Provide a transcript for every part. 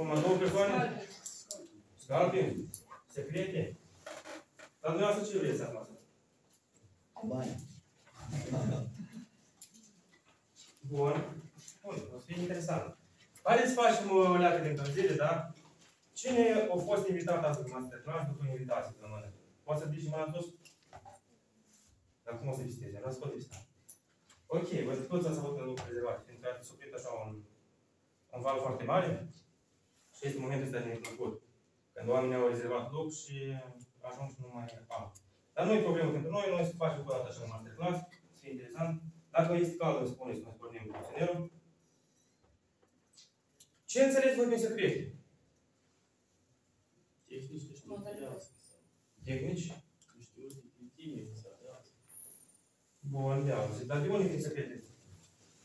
Cum, două persoane? Scalping? Secrete? Dar dumneavoastră ce vreți acum? Bani. Bun. Bun, o să fie interesant. Haideți să facem o leacă de încălzire, da? Cine a fost invitat astăzi în masterclass după invitație de mână? Poți să ridici mâna sus? Dar cum o să vistezi? Vreau să pot vista. Ok, vă toți ați avut un lucru rezervat, fiindcă ați suflet așa un, un val foarte mare și este momentul ăsta de neplăcut. Când oamenii au rezervat loc și ajung și nu mai au. Dar nu e problemă pentru noi, noi să facem cu o dată așa un masterclass, să fie interesant. Dacă este cald, îmi spuneți, noi pornim cu puținelul. Ce înțelegeți voi prin secrete? Tehnici de știu Tehnici? Știu tine, să Bun, de auzit. Dar de unde vin secrete?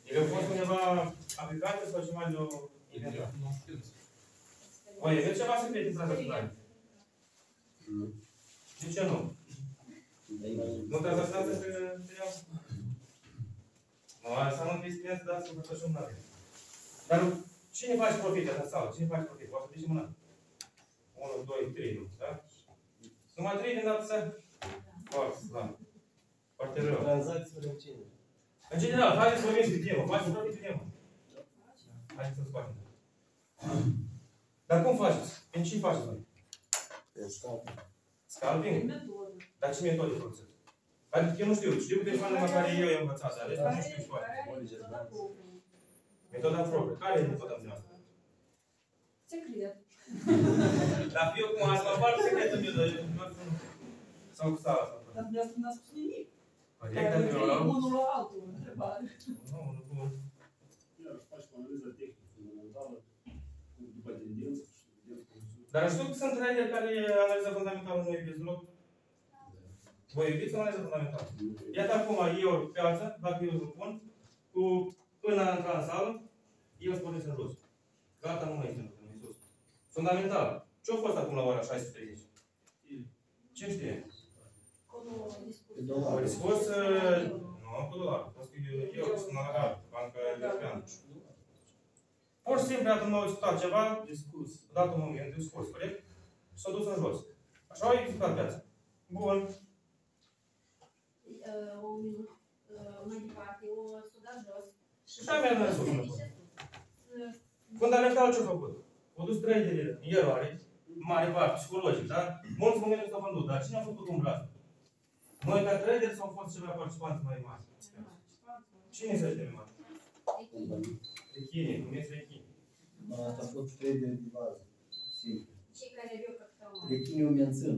Ele au fost undeva aplicate sau ceva de o inventat? Voi aveți ceva secrete tranzacționale? De ce nu? Nu tranzacționați pe pe ea? Nu, asta nu trebuie să spuneți să dați cu și un Dar cine face profit în sală? Cine face profit? O să zici mâna. 1, 2, 3, nu, da? Numai 3 din dată să... Foarte, da. Foarte rău. Tranzacțiile în cine? În general, haideți să vorbim de temă. Faceți profit de temă. Haideți să scoatem. Dar cum faceți? În ce faceți voi? Pe scalp. Scalping? Dar ce metode folosesc? Adică eu nu știu, știu câteva numai care eu i-am învățat, dar restul nu știu ce face. Metoda proprie. Care e metoda dumneavoastră? Secret. Dar eu cum ați mă fac secretul meu, dar eu nu știu. Sau cu sala sau Dar dumneavoastră n-a spus nimic. Corect, Dar dar eu unul la altul, întrebare. Nu, nu cu... Iarăși faci o analiză tehnică fundamentală, după tendență și vedem cum sunt. Dar știu că sunt trader care analiza fundamentală nu iubiți deloc. Voi iubiți analiza fundamentală? Iată acum, eu piață, dacă eu îl pun, cu până a intra în sală, eu îți pornesc în jos. Gata, nu mai este în sus. Fundamental. Ce-a fost acum la ora 16.30? Ce știe? Pe dolar. Au dispus, uh, nu, cu dolar. Pentru că eu, eu sunt la Banca Europeană. Pur și simplu, iată, m-au discutat ceva, Discurs. dat un moment, discurs, corect? Și s-a dus în jos. Așa au executat piața. Bun. un minut mai departe, o să da jos. Și așa mi-a mers sus. Fundamental ce-a făcut? Au dus traderii în eroare, mare parte, psihologic, da? Mulți momentul s-au vândut, dar cine a făcut umbra asta? Noi ca trader sau au fost ceva participanți mai mari? Cine se teme mari? Rechinii, cum este rechinii. Asta a fost trader de bază. Simplu. Cei care aveau capital mare. Rechinii o mențin.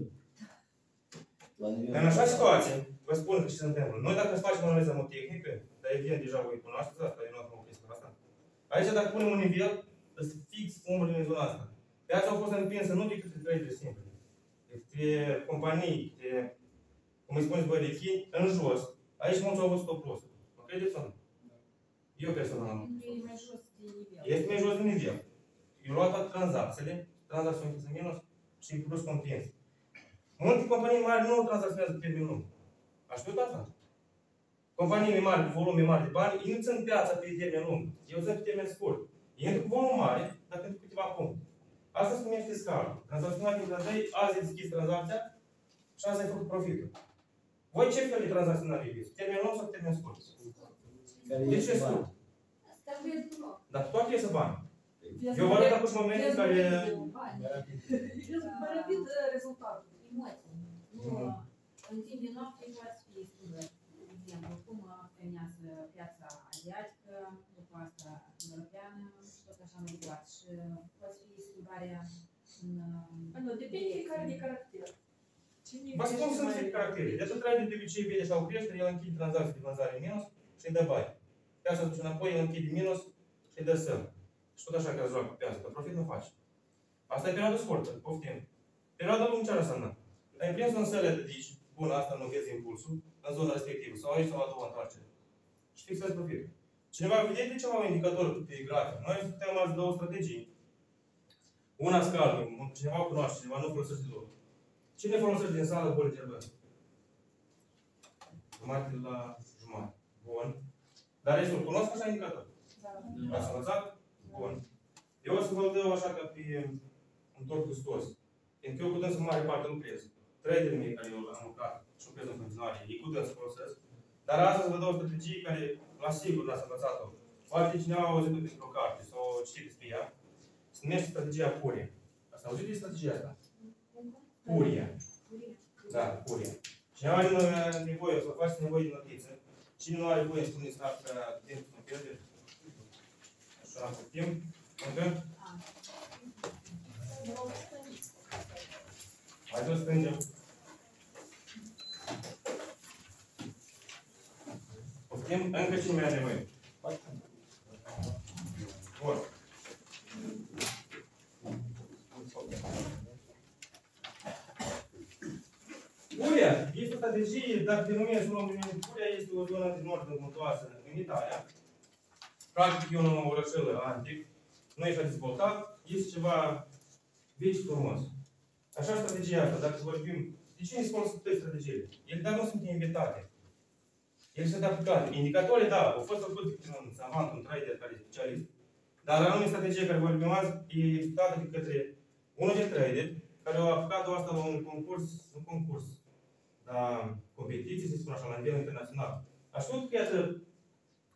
La nivel În așa situație, vă spun că ce se întâmplă. Noi dacă facem o analiză tehnică, dar evident deja voi cunoașteți asta, eu nu am oprit pe asta. Aici dacă punem un nivel, să fix umbrele în zona asta. Piața a fost împinsă nu de către trader simplu, de către companii, de, cum îi spuneți voi, de chini, în jos. Aici mulți au văzut o prostă. Mă credeți sau nu? Eu personal am Pentru ei mai jos de nivel. este mai jos de nivel. Eu luat toate tranzacțiile, tranzacțiile închise minus și plus comprins. Multe companii mari nu tranzacționează pe termen lung. Aș știut asta. Companiile mari cu volume mari de bani, ei nu țin piața pe termen lung. Eu țin pe termen scurt. Ei intră cu volum mare, dar pentru câteva puncte. Asta se numește scară. Tranzacționat din trandei, azi ai deschis tranzacția și azi ai făcut profitul. Voi ce fel de tranzacționare iubiți? Termen lung sau termen scurt? Care De ce este scurt? bani. Asta vezi din loc. Dar toate iese bani. Eu vă arăt acum momente în care... Vezi mai rapid uh, rezultatul. Emoții. Nu, în timp de noapte poate fi schimbări. De exemplu, cum femnează piața asiatică, după asta europeană și tot așa mai departe. Și poate fi schimbarea în... Nu, depinde fiecare de caracter. Cine Vă spun ești sunt mai- trei caractere. Deci trader de obicei vede sau creștere, el închide tranzacții de vânzare în minus și îi dă bani. Piața se duce înapoi, el închide minus și îi dă săl. Și tot așa care joacă piața, că profit nu faci. Asta e perioada scurtă, poftim. Perioada lungă ce ar însemna? Ai prins un săl de zici, bun, asta nu vezi impulsul, în zona respectivă, sau aici sau la două întoarcere. Și fixezi profitul. Cineva vedeți de ceva un indicator pe grafic? Noi suntem azi două strategii. Una scală, cineva o cunoaște, cineva nu folosește deloc. Cine folosește din sală boli gerbă? Jumate la jumate. Bun. Dar restul, cunosc așa indicator? Da. Ați învățat? Bun. Eu o să vă dau așa ca pe întorc Hristos. Pentru că eu cu dânsul în mare parte lucrez. Trei din mei care eu am lucrat și lucrez în continuare, ei cu dânsul folosesc. Dar astăzi vă dau o strategie care, la sigur, l-ați învățat-o. Poate cineva a auzit despre o carte sau citit despre ea. Se numește strategia Purie. Ați auzit de strategia asta? Puria. Da, Puria. Cineva are nevoie, să faceți nevoie de notiță. Cine nu are voie, spune start că timpul nu pierde. Așa, cu timp. Încă? Hai să strângem. Poftim? Încă cine mai are nevoie? Bun. Puria este o strategie, dacă denumesc un om din Puria, este o zonă din nord muntoasă în Italia. Practic e un orășel antic, nu e așa dezvoltat, este ceva vechi frumos. Așa strategia asta, dacă vorbim, de ce ne spun să toate strategiile? Ele, dar nu sunt invitate. Ele sunt aplicate. Indicatorii, da, au fost făcute prin un savant, un trader care e specialist. Dar anume strategia care vorbim azi e executată de către unul de trader care au aplicat-o asta la un concurs, un concurs, la competiții, să spun așa, la nivel internațional. Așa că, iată,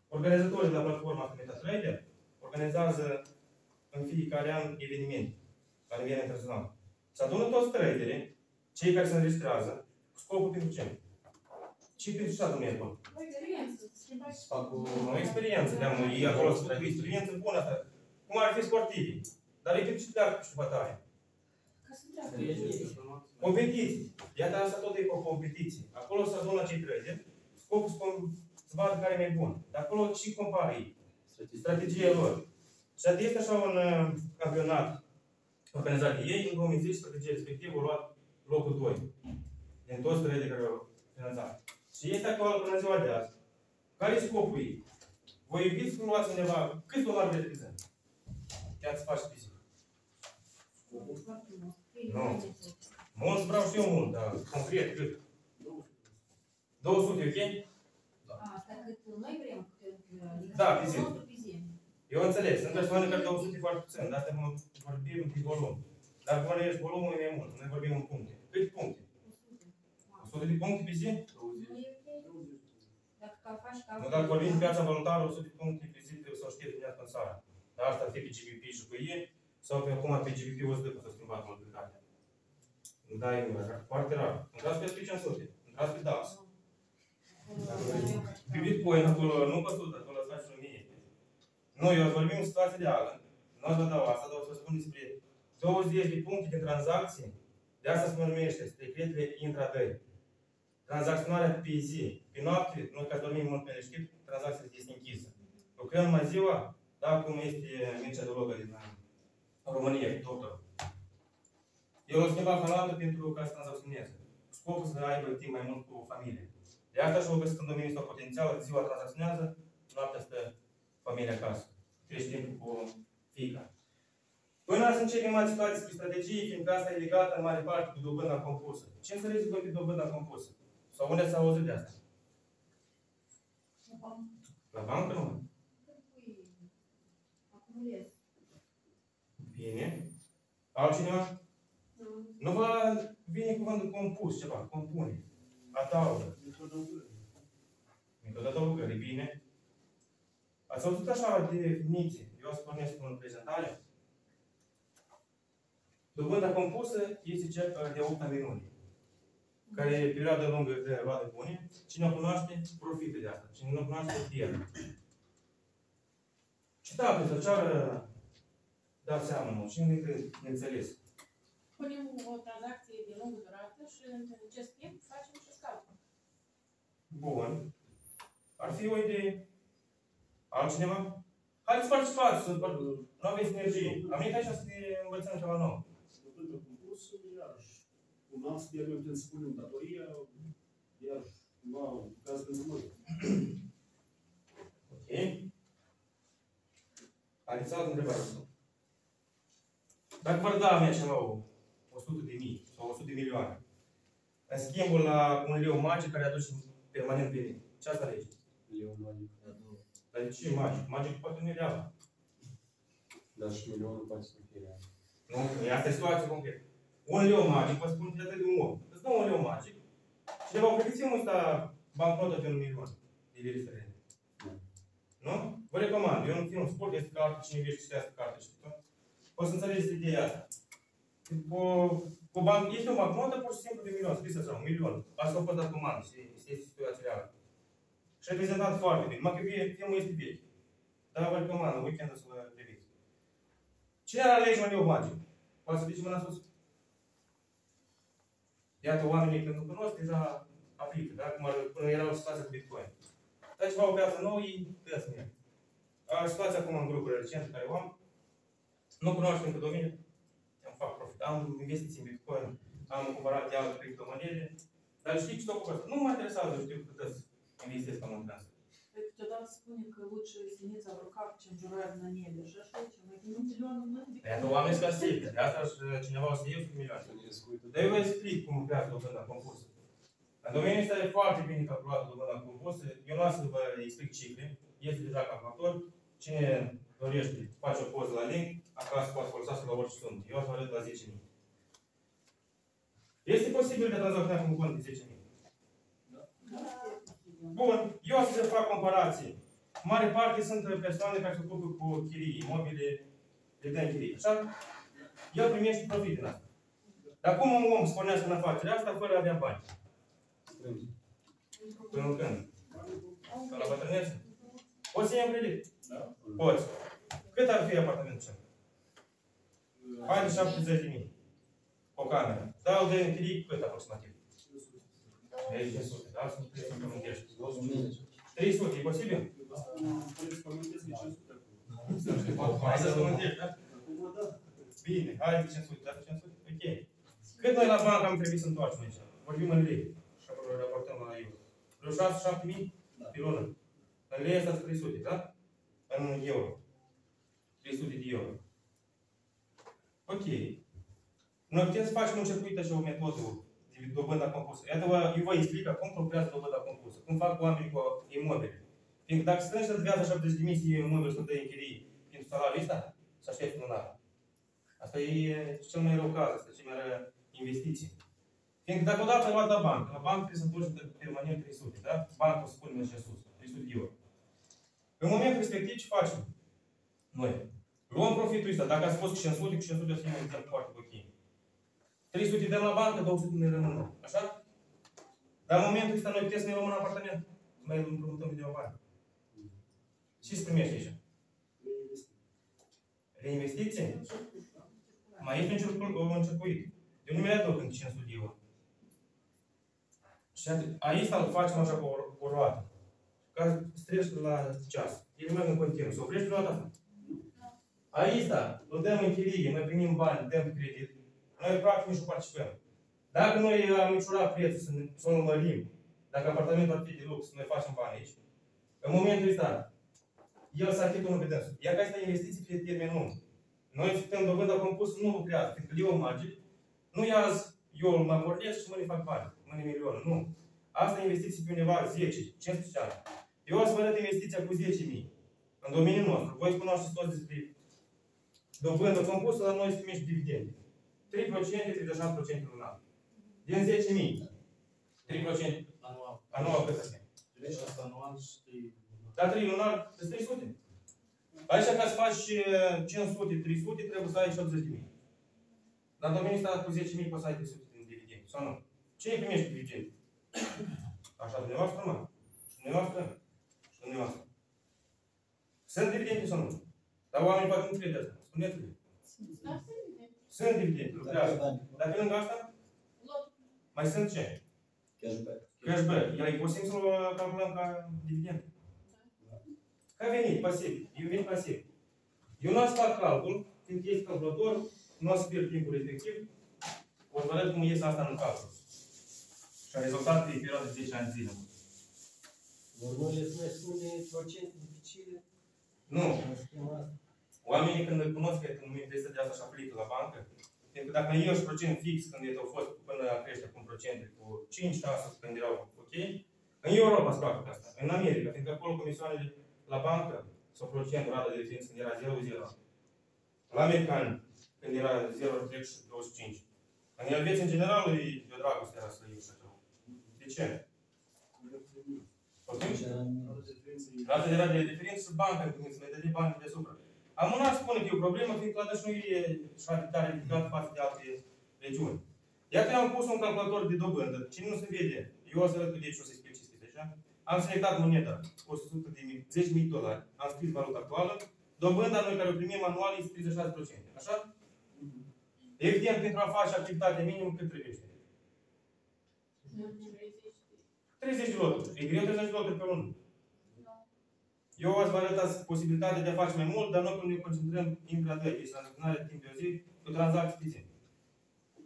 organizatorii de la platforma MetaTrader organizează în fiecare an evenimente la nivel internațional. Se adună toți traderii, cei care se înregistrează, cu scopul pentru ce? Ce pentru ce adună ei acolo? O experiență, schimbați. Fac o... O experiență, de a ei acolo să trebuie experiență bună asta. Cum ar fi sportivi. Dar e pentru ce dacă și bătaie. Ca să treacă. Competiții. Iată asta tot e cu competiții. Acolo se adună cei traderi, scopul să com- să vadă care e mai bun. Dar acolo și compară ei. strategia lor. Și atât este așa un uh, campionat organizat de ei, în 2010 strategia respectivă a luat locul 2 din toți trei de care au finanțat. Și este actual până în ziua de azi. Care e scopul ei? Vă iubiți să luați undeva câți dolari vreți pe zi? Chiar să faci fizic. Nu. Mult vreau și eu mult, dar concret cât? 200, ok? Asta cât noi vrem, cât adică Da, pe zi. nostru pe zi. Eu înțeleg, sunt persoane care 200 e foarte puțin, dar asta vom- vorbim de volum. Dar cu ești volumul e mai mult, noi vorbim în puncte. Câte puncte? 100 de puncte pe zi? Nu e ok? Dacă ca faci ca... Nu, dacă vorbim de piața voluntară, 100 de puncte pe zi trebuie să o știe dimineața în seara. Dar asta ar fi pe GBP și cu ei, sau pe acum pe GBP o să dă să schimbat multiplicarea. Da, e foarte rar. Intrați pe SP500, intrați pe DAX. Pe Bitcoin acolo, nu pe 100, acolo îți faci 1000. Nu, eu vorbim în situație reală. Nu o să vă dau asta, dar o să vă spun despre 20 de puncte de tranzacție. De asta se numește secretele intraday. Tranzacționarea pe zi, pe noapte, noi ca dormim mult pe știt, tranzacția este închisă. Lucrăm mai ziua, da, cum este Mircea Dologă din uh, România, doctor. Eu l-am schimbat fanatul pentru ca să tranzacționeze. Scopul să aibă timp mai mult cu familie. De asta și-o găsesc în domeniul ăsta potențial, ziua tranzacționează, noaptea stă familia acasă. Crește timpul cu fiica. Până să începem mai situații despre strategii, fiindcă asta e legată în mare parte cu dobânda compusă. Ce înțelegeți voi pe dobânda compusă? Sau unde s-a auzit de asta? La bancă nu? Acumulez. Bine. Altcineva? Nu vă vine cuvântul compus ceva, compune. Adaugă. Metodă adăugării, bine. Ați auzit așa de definiție? Eu o să pornesc cu o prezentare. Dobânda compusă este cea de 8 minuni, care e perioada lungă de roade bune. Cine o cunoaște, profită de asta. Cine nu o cunoaște, pierde. Ce da, pe socială, dați seama, nu, cine de înțeles. Punem o tranzacție de lungă durată și în acest timp facem și scalpul. Bun. Ar fi o idee. Altcineva? Haideți să participați, să par- nu aveți energie. Am venit aici să ne învățăm ceva nou. După concurs, iarăși, un an să pierdem, putem să spunem, datoria, iarăși, cumva, caz pentru noi. Ok? Haideți altă întrebare. Dacă vă da mie ceva, o 100 de mii sau 100 de milioane, în schimbul la un leu magic care aduce permanent venit, ce asta alege? Leu magic. Dar de ce magic? Magic poate nu e real. Dar și milionul poate să fie real. Nu, e asta e situația concretă. Un leu magic, vă spun de de un om. Îți dă un leu magic. Cineva o pregătim ăsta bancnotă de un milion de lire sterline. Nu? Vă recomand. Eu nu film sport, este carte, cine vrea să citească carte și tot. O să înțelegeți ideea asta. Cu, cu ban, este o bancnotă pur și simplu de milion, scris așa, un milion. Asta a fost dat comandă și este situația reală. Și a prezentat foarte bine. Mă că vie- filmul este vechi. Dar vă recomand, în weekendul să vă priviți. Cine ar alege un leu magic? Poate să zici mâna sus? Iată, oamenii când nu cunosc, deja aplică, da? Cum ar, până era o situație cu Bitcoin. Dar ceva o piață nouă, ei dă să merg. A, situația acum în grupurile recente care o am, nu cunoaștem încă domeniul, îmi fac profit. Am investiții în Bitcoin, am cumpărat de alte criptomonede, dar știi ce cu asta? Nu mă interesează, știu cât să investesc ca montanță. Păi câteodată spune că лучше синица в руках, чем журавль на небе. Și așa, ce mai un milion în mână Păi atunci oamenii sunt casili, de asta și cineva o să iei cu milioane. Să ne discută. Dar eu vă explic cum lucrează dobânda compusă. În domeniul ăsta e foarte bine calculat dobânda compusă. Eu nu o să vă explic cifre. Este deja calculator. Cine dorește, face o poză la link, acasă poate folosească la orice sumă. Eu o să vă arăt la 10.000. Este posibil de tranzacționa cu un cont de 10.000. Bun, eu o să fac comparații. Mare parte sunt persoane care se ocupă cu chirii, imobile, le dăm chirii, așa? El primește profit din asta. Dar cum un om să pornească în afacerea asta fără a avea bani? Strânge. Până când? Ca la bătrânețe? Poți să iei un credit? Da? Poți. Cât ar fi apartamentul ăsta? Hai de 70 de mii. O cameră. Dau de închirii cât aproximativ? 500, da? Sunt 300 pământești. 300, e posibil? Vreți să pământesc de 500 acum. Hai să pământești, da? Acum, da. Bine, hai de 500, da? 500? Ok. Cât noi la bancă am trebuit să întoarcem aici? Vorbim în lei. Și acolo raportăm la euro. Vreo 6-7 mii Da. pe lună. În lei asta 300, da? În euro. 300 de euro. Ok. Noi putem să facem un circuit așa, o metodă de dobânda compusă. Iată, vă- eu vă explic acum cum lucrează dobânda compusă. Cum fac oamenii cu imobile. Fiindcă dacă strângi să-ți viață 70 de mii de imobile să dai în chirii pentru salariul ăsta, să aștepți un an. Asta e cel mai rău caz, asta e cea mai rea investiție. Fiindcă dacă odată ai luat la bancă, la bancă trebuie să întorci permanent 300, da? Banca o să punem așa sus, 300 de euro. În momentul respectiv ce facem? Noi. Luăm profitul ăsta. Dacă ați fost cu 500, cu 500 o să fie un exemplu foarte ok. 300 dăm la bancă, 200 ne rămân. Așa? Dar în momentul ăsta noi putem să ne luăm un apartament. Mai împrumutăm de bani. Ce se primește aici? Reinvestiție? Mai este un circuit. Un circuit. Eu nu mi-le aduc în 500 de euro. Și at- aici îl facem așa cu o, cu o roată. Ca să treci la ceas. El merg în continuu. Se oprește roata asta. Aici da, îl dăm în chirie, mai primim bani, dăm credit. Noi practic nici nu participăm. Dacă noi am micșorat prețul să, ne- să o mărim, dacă apartamentul ar fi de lux, noi facem bani aici, în momentul ăsta, el s-a achită unul pe dânsul. Iar ca este investiții pe termen lung. Noi suntem dobânda compusă, nu lucrează, fiindcă eu magic, nu e azi, eu mă pornesc și mâine fac bani, mâine milioane, nu. Asta e investiții pe undeva 10, 15 ani. Eu o să vă arăt investiția cu 10.000 în domeniul nostru. Voi cunoașteți toți despre dobândă compusă, la noi se primește dividende. 3%, 36% lunar. Din 10.000. 3% Anual. anual cât să fie? Deci asta anual și trei. Dar 3 lunar, sunt 300. Aici ca să faci eh, 500, 300, trebuie să ai 80 de mii. Dar în domeniul ăsta cu 10 mii poți să ai 300 din dividende, sau nu? Cine primește dividende? Așa, dumneavoastră, mă? Și dumneavoastră? Și dumneavoastră. Sunt dividende sau nu? Dar oamenii poate nu cred asta. Spuneți-le. Da, se vede. Sunt dividende, lucrează. Dar pe lângă asta, Lot. mai sunt ce? Cashback. Cashback. El e posibil să-l calculăm ca dividend. Ca venit pasiv. E venit pasiv. Eu nu o să fac calcul, fiindcă este calculator, nu o să pierd timpul respectiv, o să vă arăt cum iese asta în calcul. Și a rezultat pe perioada de 10 ani de zile. Urmările sunt spune procente dificile. Nu. Am schimbat asta. Oamenii când îl cunosc, cred că nu este de asta și aplică la bancă. Pentru că dacă eu și procent fix când au fost până a crește cu un procent cu 5-6 când erau ok, în Europa se fac asta, în America, fiindcă acolo comisioanele la bancă sau procentul rata de deficiență când era 0-0. La americani, când era 0,3 și 25. În Elveția, în general, e de o dragoste era să iei așa ceva. De ce? Poftim? Asta era de diferență și banca, când se le dădea bani deasupra. Am un spune că e o problemă, fiindcă la Dăș nu e așa de tare ridicat față de alte regiuni. Iată, eu am pus un calculator de dobândă, cine nu se vede, eu o să arăt cu deci o să explic ce este așa. Am selectat moneda, 100 de mii, 10.000 dolari, am scris valuta actuală, dobânda noi care o primim anual este 36%, așa? Evident, pentru a face activitate minimă, cât trebuie? 30 de loturi. E greu 30 de loturi pe lună. Eu ați vă arătat posibilitatea de a face mai mult, dar noi când ne concentrăm intraday, este tranzacționare timp de o zi, cu tranzacții de zi.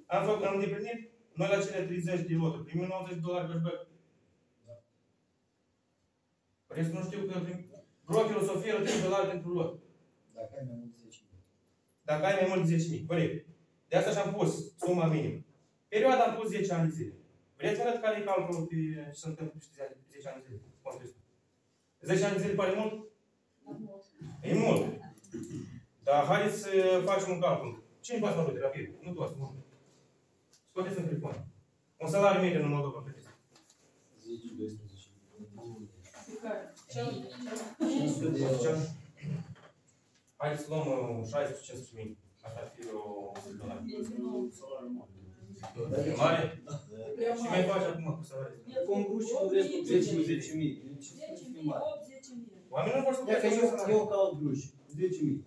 Am, făcut, am îndeplinit, noi la cele 30 de loturi, primim 90 de dolari cashback. Restul nu știu că prim... Brokerul să oferă 3 dolari pentru lot. Dacă ai mai mult de 10 mii. Dacă ai mai mult de 10.000, corect. De asta și-am pus suma minimă. Perioada am pus 10 ani de zile. Vreți să arăt care e calculul pe ce se întâmplă peste 10 ani de zile? Contul ăsta. 10 ani de zile pare mult? E mult. Dar haideți să facem un calcul. Cine poate să mă rapid? Nu toți, nu. Scoateți în telefon. Un salariu mediu în Moldova, plătiți. 10-12. Pe care? Cel 500 de euro. Haideți să luăm uh, 16-15 mii. Asta ar fi o dolari. E mare? prea Și mare. mai faci acum cu salariul. Concurs și cu restul 10 mii, 10 mii. Deci, 10 e mii, mare. 8, 10 mii. Oamenii nu vor să Ia că plătească eu, salariul. eu caut gruș. 10 mii.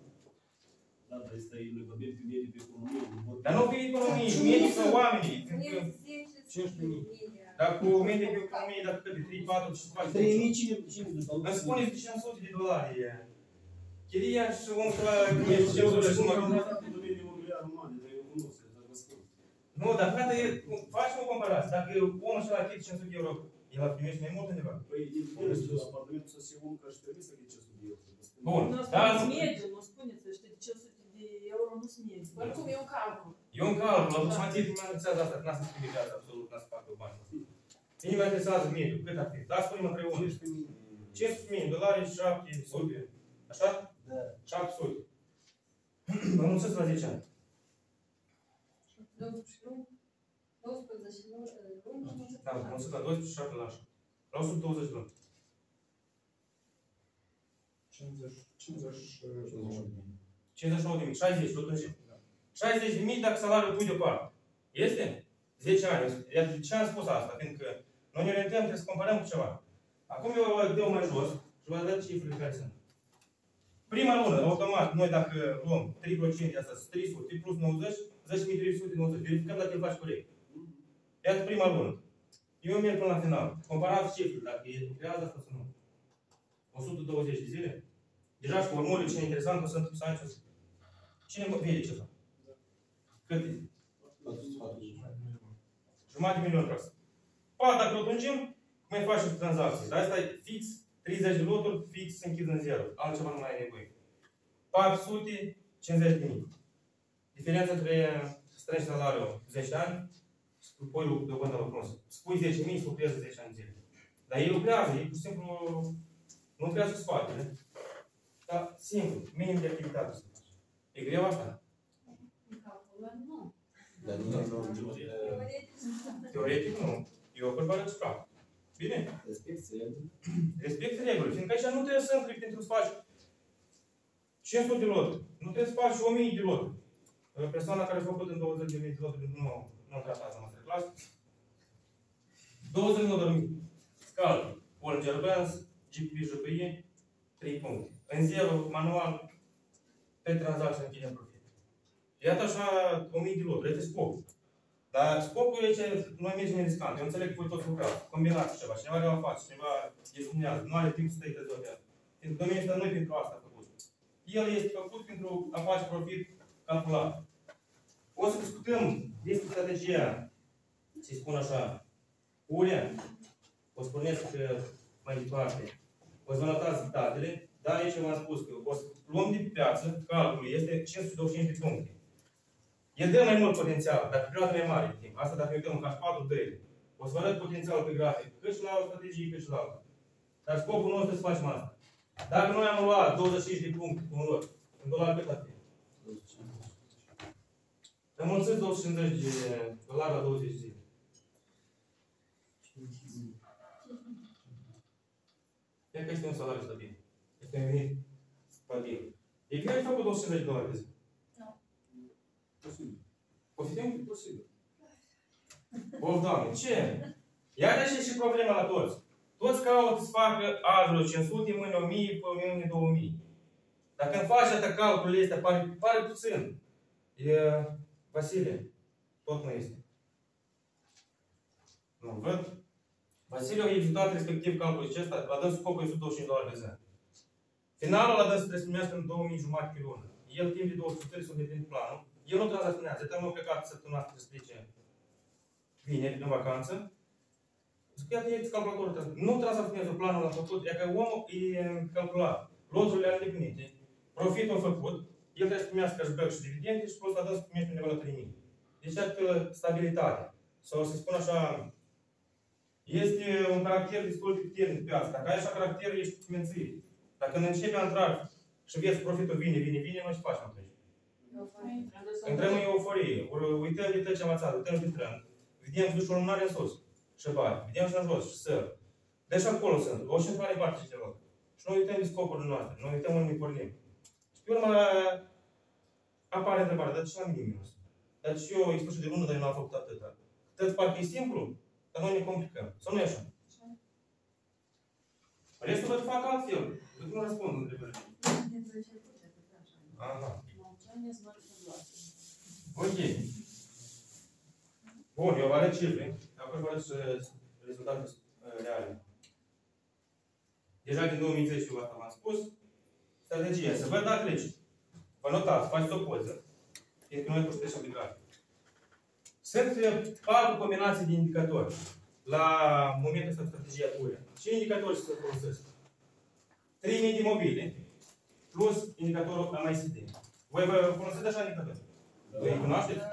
Da, dar este legămit pe medii pe economie. nu vor- Dar nu pe economie, medii sau oamenii. Pentru că 15.000. Dar cu medii pe economie, dacă câte 3, 4, ce faci? 3.000 cine, cine îți duce? Îmi spuneți de 500 de dolari. e. Chiria și omul ăla ești 500 și mă În domeniul imobiliar roman, dar eu cunosc, dar vă spun. Nu, dar frate, e- facem o comparație. Dacă omul ăla chirie 500 de euro, el a primit mai mult undeva. Păi, din povestea la apartamentul să se om că aș trebui să fie 500 de euro. vă spun. Bun. Nu Da, spuneți mediu, nu spuneți, știi, 500 de euro nu sunt mediu. Oricum e un calcul. Eu un calcul, la automativ mă interesează asta, că n-a să schimbe viața absolut, n-a să facă bani. Mine mă interesează mediu, cât ar fi. Da, spunem împreună. 500 de dolari, 700. Așa? Da. 700. Mă mulțumesc la 10 ani. 12 luni, Da, mă mulțumesc la 12 și 7 la așa. La 120 de luni. 50, 50, 59 de mii, 60, tot în zi. 60 de mii dacă salariul pui deoparte. Este? 10 ani. Iar de ce am spus asta? Pentru că noi ne orientăm, trebuie să comparăm cu ceva. Acum eu vă dau mai jos și vă arăt cifrele care sunt. Prima lună, automat, noi dacă luăm 3% de asta, 300 plus 90, 10.390. Verificăm dacă îl faci corect. Iată prima lună. Eu merg până la final. Comparați cifrele, dacă e lucrează asta sau nu. 120 de zile. Deja și formulele, cine e interesant, o să întâmplă să ai Cine mă vede ce fac? Cât e? 440. Jumătate de milion pe asta. Pa, dacă o lungim, mai facem tranzacții. Dar asta e fix, 30 de loturi, fix se închid în zero. Altceva nu mai ai nevoie. 450 de mii. Diferența între strângi salariul 10 ani și pui lu- dobândă la frumos. Spui 10 mii și lucrează 10 ani de zile. Dar ei lucrează, ei pur și simplu nu lucrează cu spatele. Dar simplu, minim de activitate să faci. E greu asta? calculăm, nu. Dar nu e normal. Teoretic nu. Eu vorba de practic. Bine? Respecti regulile. Respecti regulile, fiindcă aici nu trebuie să întâi pentru să faci 500 de loturi. Nu trebuie să faci 1000 de loturi. Persoana care a făcut în 20 de mii de loturi nu, nu tratează masterclass. 20 de loturi scală. Bollinger Bands, GP JPI, 3 puncte. În zero, manual, pe tranzacție închidem profit. Iată așa 1000 de loturi, este scopul. Dar scopul e ce noi mergem în riscant. Eu înțeleg că voi toți lucrați, combinați ceva, cineva le face, cineva gestionează, nu are timp să stai de viață. Pentru că domeniul ăsta nu e pentru asta făcut. El este făcut pentru a face profit calculat. O să discutăm despre strategia, să spun așa, Urea, o spuneți că mai departe, o să vă notați datele, dar aici v-am spus că o să luăm de pe piață, calculul este 525 de puncte. El dă mai mult potențial, dar pe perioada mai mare de timp. Asta dacă ne uităm în H4, dă O să vă arăt potențialul pe grafic, cât și la o strategie, cât și la alta. Dar scopul nostru să facem asta. Dacă noi am luat 25 de puncte cu un lot, în dolari cât ar fi? 25. Înmulțiți 250 de dolari la 20 zile. Ia că este un salariu stabil. Este un venit stabil. E greu făcut 250 de dolari de zi. Posibil. Poftim? Posibil. Of, Doamne, ce? Iarăși și problema la toți. Toți caută să facă azi vreo 500, mâine 1000, pe mâine 2000. Dacă îmi faci atâta calculele astea, pare, pare puțin. E, Vasile, tot nu este. Nu, văd? Vasile a executat respectiv calculul acesta, la dânsul scopul 125 dolari de zi. Finalul la dânsul trebuie să primească în 2000 jumătate pe lună. El timp de 200 să îndeplinit planul. El nu tranzacționează, el am plecat săptămâna asta să plece vineri, în vacanță. Zic, iată, e calculatorul tău. Nu tranzacționează planul la făcut, e că omul e calculat. Loturile ale îndeplinite, profitul a făcut, el trebuie să primească cashback și dividende și plus la dânsul primește undeva la 3000. Deci, atât stabilitate. Sau să spun așa, este un caracter destul de puternic pe piață. Dacă ai așa caracter, ești mențit. Dacă când începe a intra și vezi profitul vine, vine, vine, noi ce facem atunci? Intrăm în euforie. Ori Uităm de tot ce am învățat, uităm de trend. Vedem dușul lunar în sus și bani. Vedem și în jos și săr. Deci acolo sunt. O și în mare parte și celor. Și noi uităm de scopurile noastre. Noi uităm unde ne pornim. Și pe urmă apare întrebarea, dar de ce am mine minus? Dar ce eu expus de lună, dar eu n-am făcut atâta? Tot parcă e simplu, dar noi ne complicăm. Sau nu e așa? Restul vă fac altfel. Deci nu răspund întrebările. Aha. Da. Ok. Bun, eu vă arăt cifre. Apoi vă arăt uh, rezultate uh, reale. Deja din 2010 eu asta v-am spus. Strategia, să văd dacă treceți. Vă notați, faceți o poză. Fiindcă noi construiești obligații. Sunt uh, patru combinații de indicatori la momentul ăsta strategia TURE. Ce indicatori se folosesc? 3000 de mobile plus indicatorul MICD. Voi vă folosiți așa indicatori? Voi îi cunoașteți?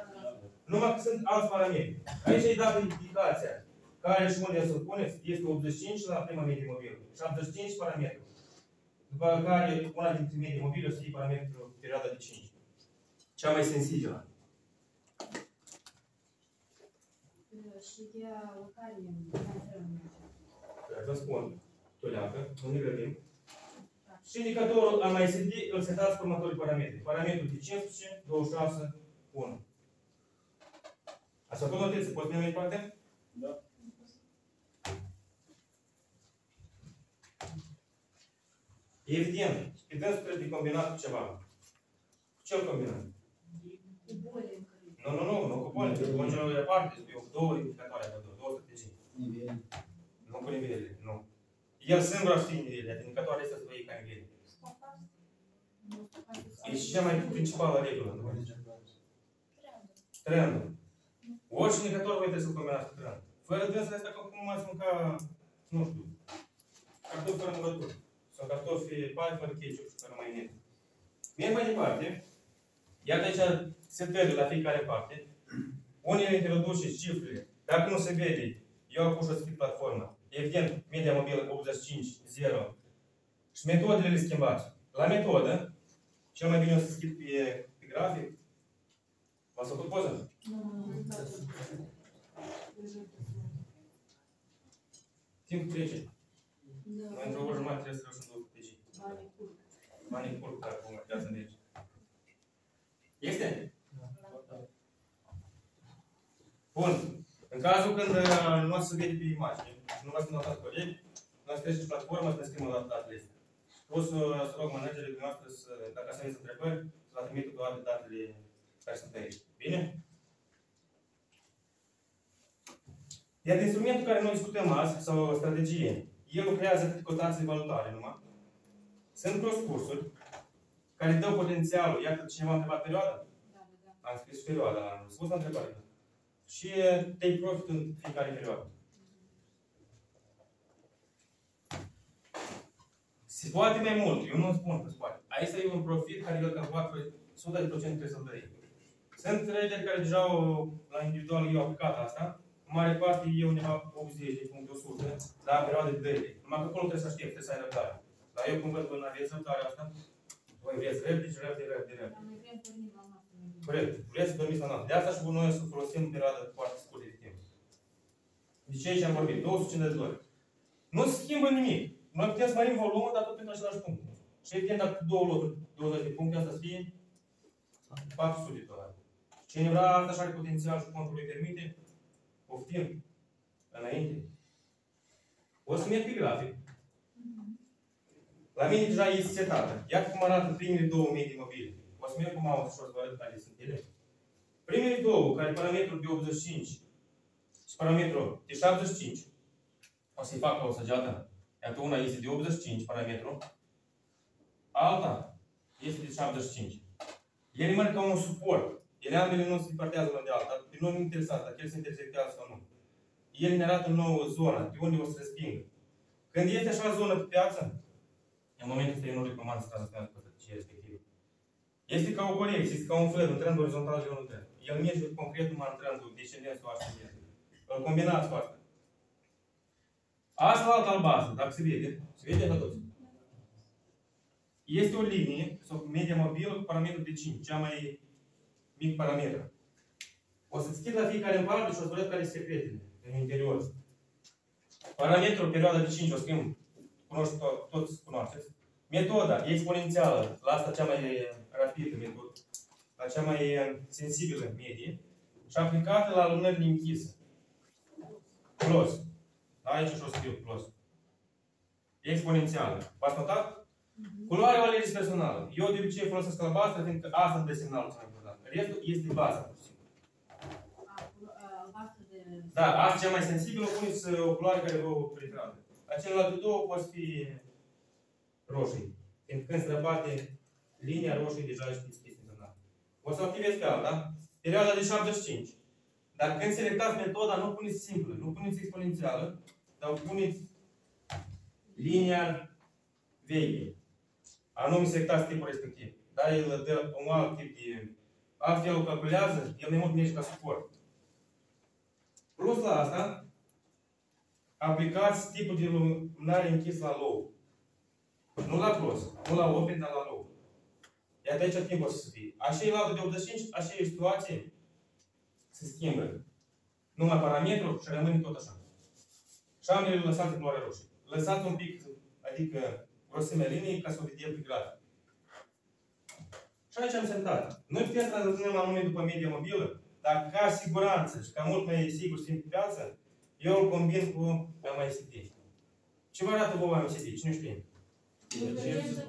Numai că sunt alți parametri. Aici e dată indicația care și unde să puneți este 85 la prima medie mobilă și 85 parametri. După care una dintre medii mobile o să fie parametrul perioada de 5. Cea mai sensibilă. Și de locale, mai rămâne. Vă spun, tuleacă, nu ne grăbim. Și indicatorul MICD îl setați cu următorii parametri. Parametrul de 15, 26, 1. Ați făcut notițe? Poți merge mai departe? Da. Evident, pe dânsul trebuie combinat cu ceva. Cu ce îl combinăm? Cu boli în care. Nu, nu, nu, nu cu boli, cu boli de parte, eu două indicatoare acolo, două strategii. Nivel. Nu cu nivele, nu. El singur ar ști nivele, adică indicatoarele astea să vă iei ca nivele. E cea mai principală regulă. nu? Trendul. Orice indicator voi trebuie să-l combinați cu trend. Fără trendul astea, cum ați mânca, nu știu, cartofi fără murături. Sau cartofi pai fără ketchup și fără maioneză. Merg mai departe. Iată aici setările la fiecare parte. Unele introduce cifrele. Dacă nu se vede, eu acum și scris platforma. Evident, media mobilă 85, 0. Și metodele le schimbați. La metodă, cel mai bine o să schimb pe, pe grafic. V-ați făcut poză? Timp trece. Noi într-o oră jumătate trebuie să reușim două strategii. Banii curg. Banii curg dacă vom mergea să mergi. Este? Bun. În cazul când uh, nu o să se vede pe imagine, nu v-ați notat corect, noi trece pe platformă să ne scriem o dată datele astea. O să, să rog managerii dumneavoastră să, dacă să aveți întrebări, să vă trimită toate datele care sunt aici. Bine? Iar instrumentul care noi discutăm azi, sau strategie, el lucrează câte cotații valutare numai. Sunt cross-cursuri care dau potențialul. Iată, cineva a întrebat perioada? Da, da, da. Am scris perioada, am răspuns la întrebare. Și take profit în fiecare perioadă. Se poate mai mult, eu nu spun că se poate. Aici e un profit care el calculat pe 100% trebuie să-l dai. Sunt traderi care deja au, la individual eu aplicat asta. În mare parte e undeva 80 de puncte 100 la perioade de daily. Numai că acolo trebuie să aștept, trebuie să ai răbdare. Dar eu cum văd că nu aveți răbdare asta, voi vreți repede, repede, repede, repede. Dar noi vrem pornim la noastră mai bine. Corect. Vreți să dormiți la noapte. De asta și noi să folosim perioada foarte scurtă de timp. De ce aici am vorbit? 250 de dolari. Nu se schimbă nimic. Noi putem să mărim volumul, dar tot pentru același punct. Și evident, dacă două loturi, 20 de puncte, asta să fie 400 de dolari. Cine vrea asta și are potențial și contul îi permite, poftim înainte. O să merg pe grafic. La mine deja este setată. Iată cum arată primele două medii mobile. O să merg cu mouse și o să vă arăt care sunt ele. Primele două, care parametrul de 85 și parametrul de 75, o să-i fac o săgeată. Iată una este de 85 parametru, alta este de 75. Ele merg ca un suport. Ele ambele nu se departează una de alta. Pe noi nu interesează dacă ele se intersectează sau nu. El ne arată nouă zonă, de unde o să respingă. Când este așa zonă pe piață, în momentul ăsta eu nu recomand să tranzacționați pe ce respectiv. Este ca o corecție, este ca un fel, un trend orizontal și un trend. El merge concret numai în trendul descendent sau ascendent. Îl combinați cu asta. Asta la altă albastră, dacă se vede, se vede la toți. Este o linie, sau media mobilă cu parametrul de 5, cea mai mic parametru. O să deschid la fiecare în parte și o să văd care sunt secretele în interior. Parametrul perioada de 5 o schimb, cunoști to- toți cunoașteți. Metoda exponențială, la asta cea mai rapidă metodă, la cea mai eh, sensibilă medie, și aplicată la lunările închise. Plus. Da, aici și o scriu plus. Exponențială. V-ați notat? Culoarea o alegere personală. Eu de obicei folosesc albastră, fiindcă asta îmi dă semnalul cel mai important. Restul este baza, pur și simplu. A, cu- a, albastră de... Da, asta cea mai sensibilă, puneți uh, o culoare care vă preferată. La celelalte două pot fi roșii. Fiindcă când străbate linia roșie, deja știți că este semnal. O să activez pe alta. Perioada de 75. Dar când selectați metoda, nu puneți simplă, nu puneți exponențială, dar puneți linia veche. Anume selectați tipul respectiv. Dar el dă un alt tip de... Altfel o calculează, el mai mult merge ca suport. Plus la asta, aplicați tipul de lumânare închis la low. Nu la close, nu la open, dar la low. Iată aici timpul o să fie. Așa e la de 85, așa e situație, se schimbă. Numai parametru și rămâne tot așa. Și ambele le lăsați în culoare roșie. Lăsați un pic, adică grosimea liniei, ca să o vedem pe grafic. Și aici am sentat. Noi putem să tranzacționăm anume după media mobilă, dar ca siguranță și ca mult mai sigur să fim pe piață, eu îl combin cu MICT. Ce vă arată vouă MICT? Cine știe? Divergență.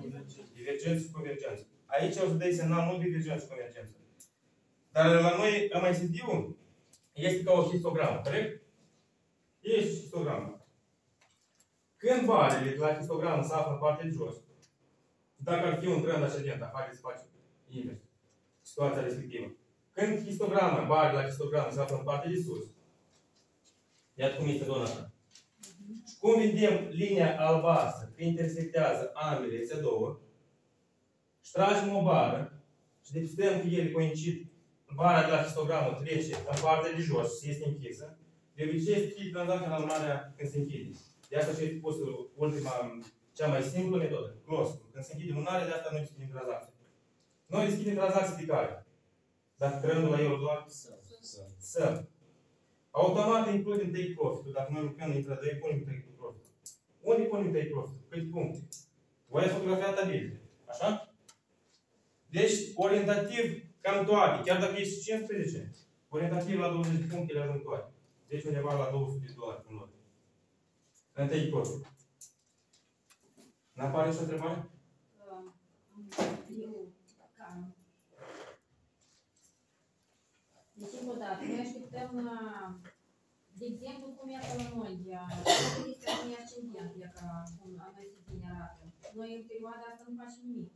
Divergență și convergență. Aici o să dai semnal nu divergență și convergență. Dar la noi MICT-ul este ca o histogramă, corect? Este histogramă. Când barele de la histogramă se află în partea de jos, dacă ar fi un trend ascendent, dar haideți să facem invers, situația respectivă. Când histograma, barele la histogramă se află în partea de sus, iată cum este zona asta. Și cum vedem linia albastră că intersectează ambele, este două, și tragem o bară și decidem că ele coincid, bara de la histogramă trece în partea de jos și este închisă, de obicei este fie tranzacția la urmarea când se închide. De asta și este pusă ultima, cea mai simplă metodă, close. Când se închide lunarea, de asta noi deschidem tranzacția. Noi deschidem tranzacții de care? Dacă trendul la euro doar să. Automat includem take profit Dacă noi lucrăm în intraday, punem take profit Unde punem take profit Câte puncte? Voi ați fotografiat tabelele. Așa? Deci, orientativ, cam toate. Chiar dacă ești 15, orientativ la 20 de puncte le ajung toate. Deci undeva la 200 de dolari în lună. În take profit. N-apare și o întrebare? Uh, eu, cam. Deci, încă o dată, noi așteptăm, uh, de exemplu, cum e la noi, uh, nu este un ascendent, e ca cum am mai zis bine arată. Noi în perioada asta nu facem nimic.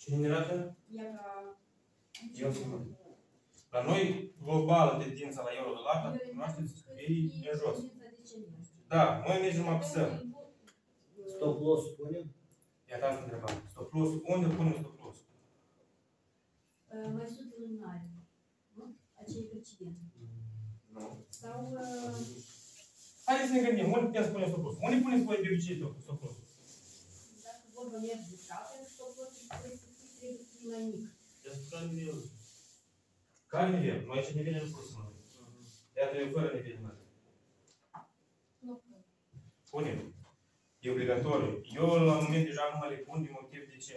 Cine ne arată? E ca... Eu sunt. La noi, globală tendința la euro de lata, cunoașteți, e în jos. Da, noi mergem apăsăm. Stop loss punem? Iată asta întrebam. Stop loss. Unde punem stop loss? Uh, Mai sunt lunare, nu? Acei precedent. Nu. Sau... uh, Haideți să ne gândim. Unde putem să punem stop loss? Unde puneți voi de obicei stop stop loss? Dacă vorba merge de scalpe, stop loss trebuie să fie mai mic. Deasupra nivelului. Care nivel? Noi aici nivele nu punem. Iată, eu fără nivel mare. Nu. Punem. E obligatoriu. Eu la moment deja nu mă le pun din motiv de ce?